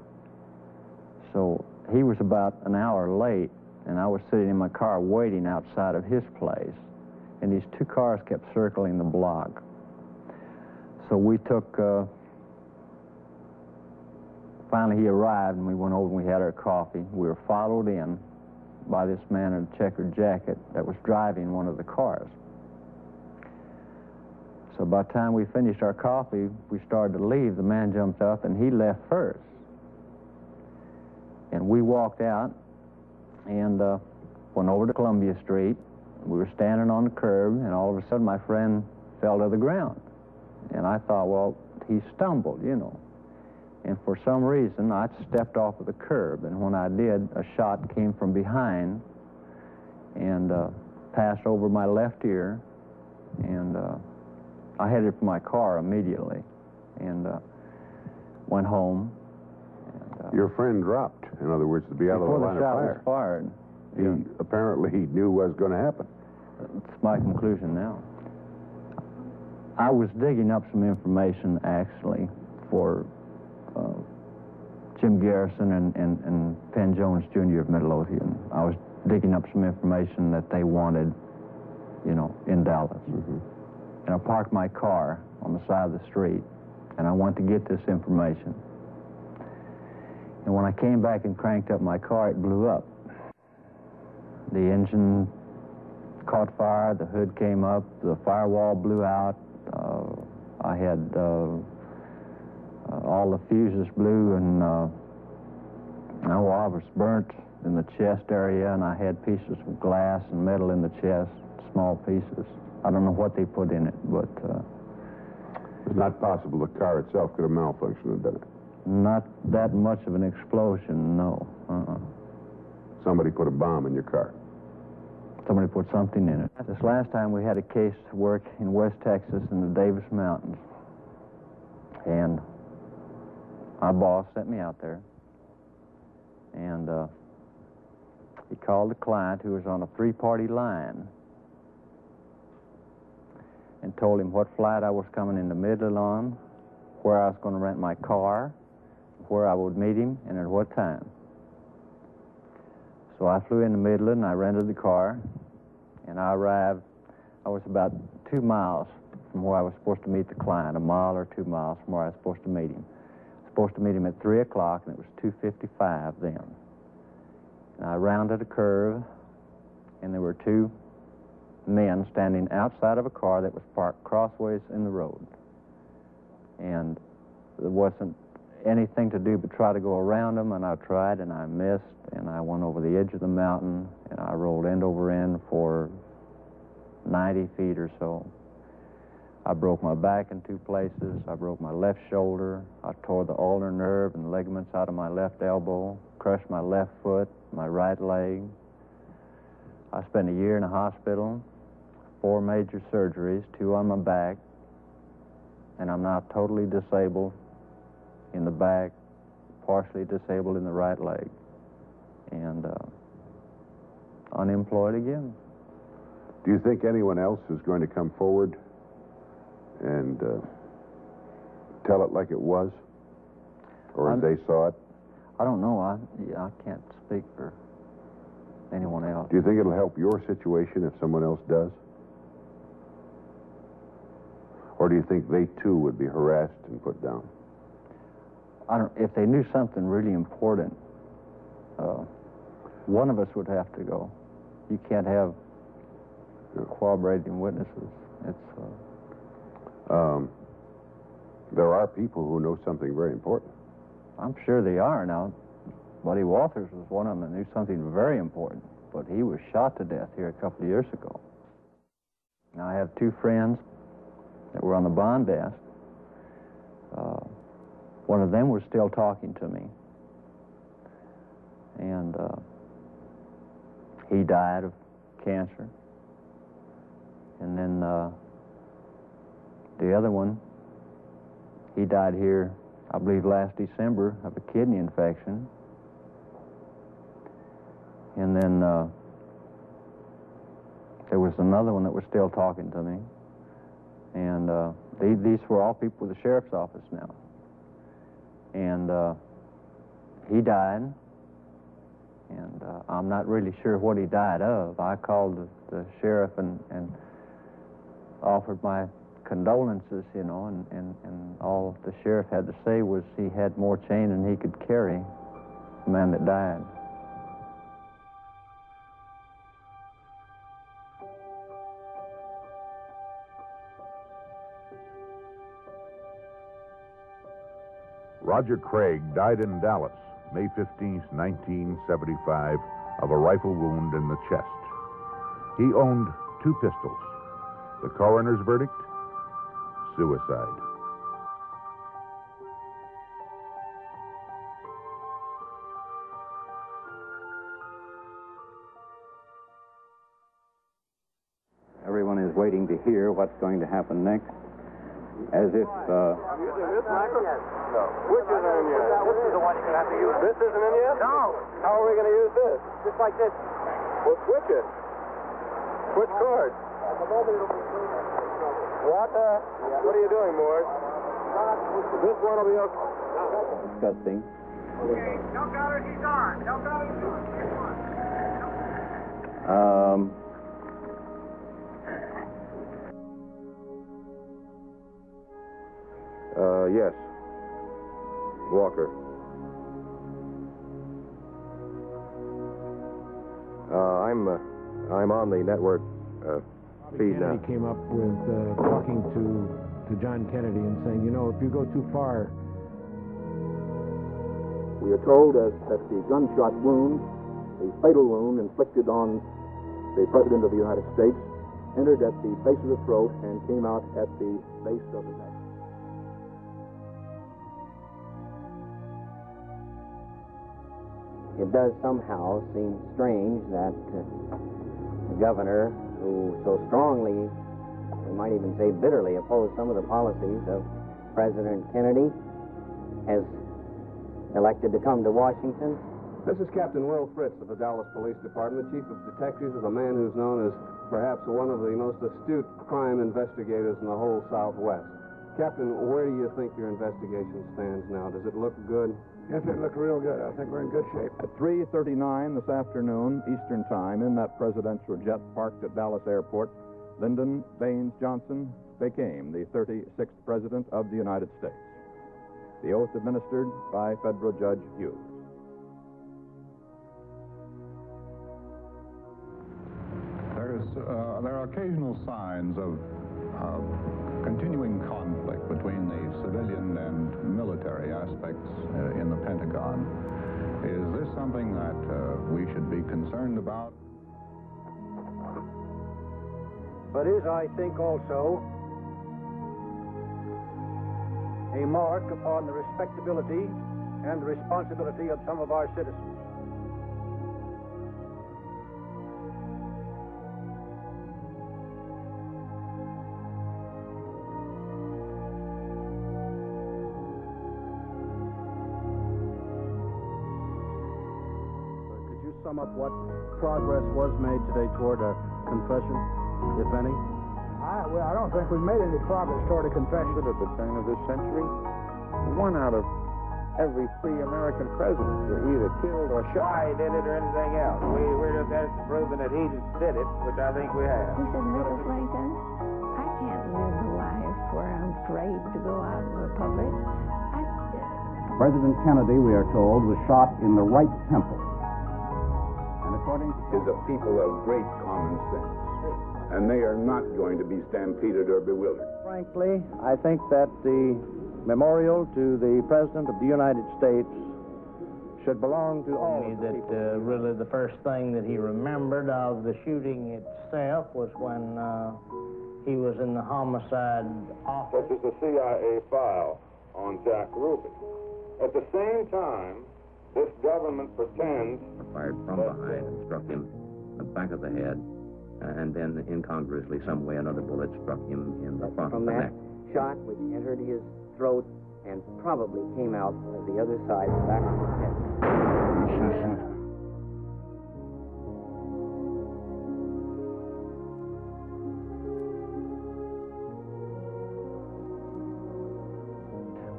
so he was about an hour late, and I was sitting in my car waiting outside of his place and these two cars kept circling the block. So we took, uh, finally he arrived and we went over and we had our coffee. We were followed in by this man in a checkered jacket that was driving one of the cars. So by the time we finished our coffee, we started to leave. The man jumped up and he left first. And we walked out and uh, went over to Columbia Street we were standing on the curb, and all of a sudden my friend fell to the ground. And I thought, well, he stumbled, you know. And for some reason, I stepped off of the curb, and when I did, a shot came from behind and uh, passed over my left ear, and uh, I headed for my car immediately and uh, went home. And, uh, Your friend dropped, in other words, to be out of the line the shot of fire. was fired. He apparently he knew what was going to happen. That's my conclusion now. I was digging up some information actually for uh, Jim Garrison and, and, and Penn Jones Jr. of Midlothian. I was digging up some information that they wanted, you know, in Dallas. And I parked my car on the side of the street, and I went to get this information. And when I came back and cranked up my car, it blew up. The engine caught fire, the hood came up, the firewall blew out. Uh, I had uh, uh, all the fuses blew, and uh, I was burnt in the chest area, and I had pieces of glass and metal in the chest, small pieces. I don't know what they put in it, but uh, It's not possible the car itself could have malfunctioned done it. not that much of an explosion, no. Uh-uh. Somebody put a bomb in your car. Somebody put something in it. This last time we had a case work in West Texas in the Davis Mountains. And my boss sent me out there. And uh, he called the client who was on a three party line and told him what flight I was coming in into Midland on, where I was going to rent my car, where I would meet him, and at what time. So I flew into Midland, I rented the car, and I arrived. I was about two miles from where I was supposed to meet the client, a mile or two miles from where I was supposed to meet him. I was supposed to meet him at 3 o'clock, and it was 2.55 then. And I rounded a curve, and there were two men standing outside of a car that was parked crossways in the road. And there wasn't anything to do but try to go around them, and I tried, and I missed, and I went over the edge of the mountain, and I rolled end over end for 90 feet or so. I broke my back in two places. I broke my left shoulder. I tore the ulnar nerve and ligaments out of my left elbow, crushed my left foot, my right leg. I spent a year in a hospital, four major surgeries, two on my back, and I'm now totally disabled in the back, partially disabled in the right leg, and uh, unemployed again. Do you think anyone else is going to come forward and uh, tell it like it was? Or I'm- they saw it? I don't know. I yeah, I can't speak for anyone else. Do you think it'll help your situation if someone else does? Or do you think they too would be harassed and put down? I don't. If they knew something really important, uh, one of us would have to go. You can't have corroborating witnesses. It's uh, Um, there are people who know something very important. I'm sure they are now. Buddy Walthers was one of them that knew something very important, but he was shot to death here a couple of years ago. Now I have two friends that were on the bond desk. Uh, one of them was still talking to me, and uh, he died of cancer. And then uh, the other one, he died here, I believe, last December of a kidney infection. And then uh, there was another one that was still talking to me. And uh, they, these were all people with the sheriff's office now. And uh, he died. And uh, I'm not really sure what he died of. I called the, the sheriff and, and offered my condolences, you know, and, and, and all the sheriff had to say was he had more chain than he could carry, the man that died. Roger Craig died in Dallas, May 15, 1975, of a rifle wound in the chest. He owned two pistols. The coroner's verdict? Suicide. Everyone is waiting to hear what's going to happen next, as if uh, No. Which isn't in yet? This is the one you're going to have to use. This isn't in yet? No. How are we going to use this? Just like this. Well, switch it. Switch cords. What, uh, what are you doing, Morris? This one will be okay. disgusting. Okay, Tell Goddard he's on. Tell Goddard he's on. Um, yes. Walker. Uh, I'm uh, I'm on the network uh, feed now. Kennedy came up with uh, talking to, to John Kennedy and saying, you know, if you go too far, We are told that, that the gunshot wound, a fatal wound inflicted on the President of the United States, entered at the base of the throat and came out at the base of the neck. It does somehow seem strange that uh, the governor, who so strongly, we might even say bitterly, opposed some of the policies of President Kennedy, has elected to come to Washington. This is Captain Will Fritz of the Dallas Police Department. Chief of Detectives is a man who's known as perhaps one of the most astute crime investigators in the whole Southwest. Captain, where do you think your investigation stands now? Does it look good? Yes, it looks real good. I think we're in good shape. At 3.39 this afternoon, Eastern Time, in that presidential jet parked at Dallas Airport, Lyndon Baines Johnson became the 36th President of the United States. The oath administered by Federal Judge Hughes. There's, uh, there are occasional signs of uh, continuing conflict between the civilian and military aspects uh, in the Pentagon. Is this something that uh, we should be concerned about? but is, I think, also a mark upon the respectability and the responsibility of some of our citizens. Sum up what progress was made today toward a confession, if any? I, well, I don't think we've made any progress toward a confession. At the turn of this century, one out of every three American presidents were either killed or shot. Why he did it or anything else. We, we're just after proving that he just did it, which I think we have. He said, Mrs. Lincoln, I can't live a life where I'm afraid to go out in the public. I, uh, President Kennedy, we are told, was shot in the right temple. And according to... Is a people of great common sense. And they are not going to be stampeded or bewildered. Frankly, I think that the memorial to the President of the United States should belong to all of that people. uh, really the first thing that he remembered of the shooting itself was when uh, he was in the homicide office. This is a CIA file on Jack Ruby. At the same time, this government pretends fired from behind and struck him in the back of the head, and then incongruously, some way, another bullet struck him in the front From of the that neck. shot, which entered his throat and probably came out of the other side, the back of his head.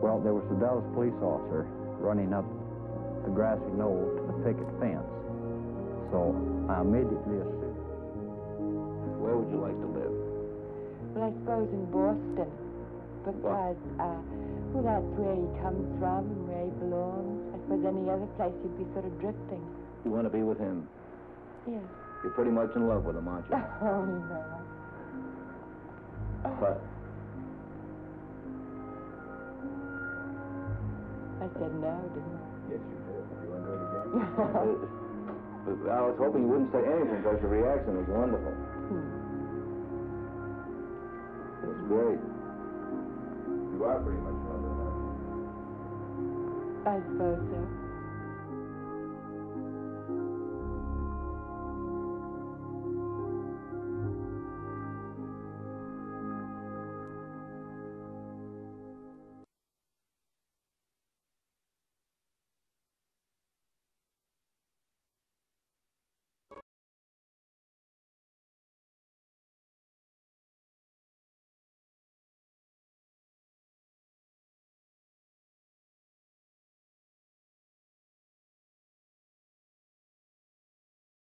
Well, there was a Dallas police officer running up the grassy knoll to the picket fence. So I immediately assumed. Where would you like to live? well, I suppose in Boston, because, uh, well, that's where he comes from and where he belongs. I suppose any other place you'd be sort of drifting. You want to be with him. Yes. You're pretty much in love with him, aren't you? Oh, no. but I said no, didn't I? Yes, you I was hoping you wouldn't say anything because your reaction was wonderful. Hmm. It was great. You are pretty much in love with him, aren't you? I suppose so.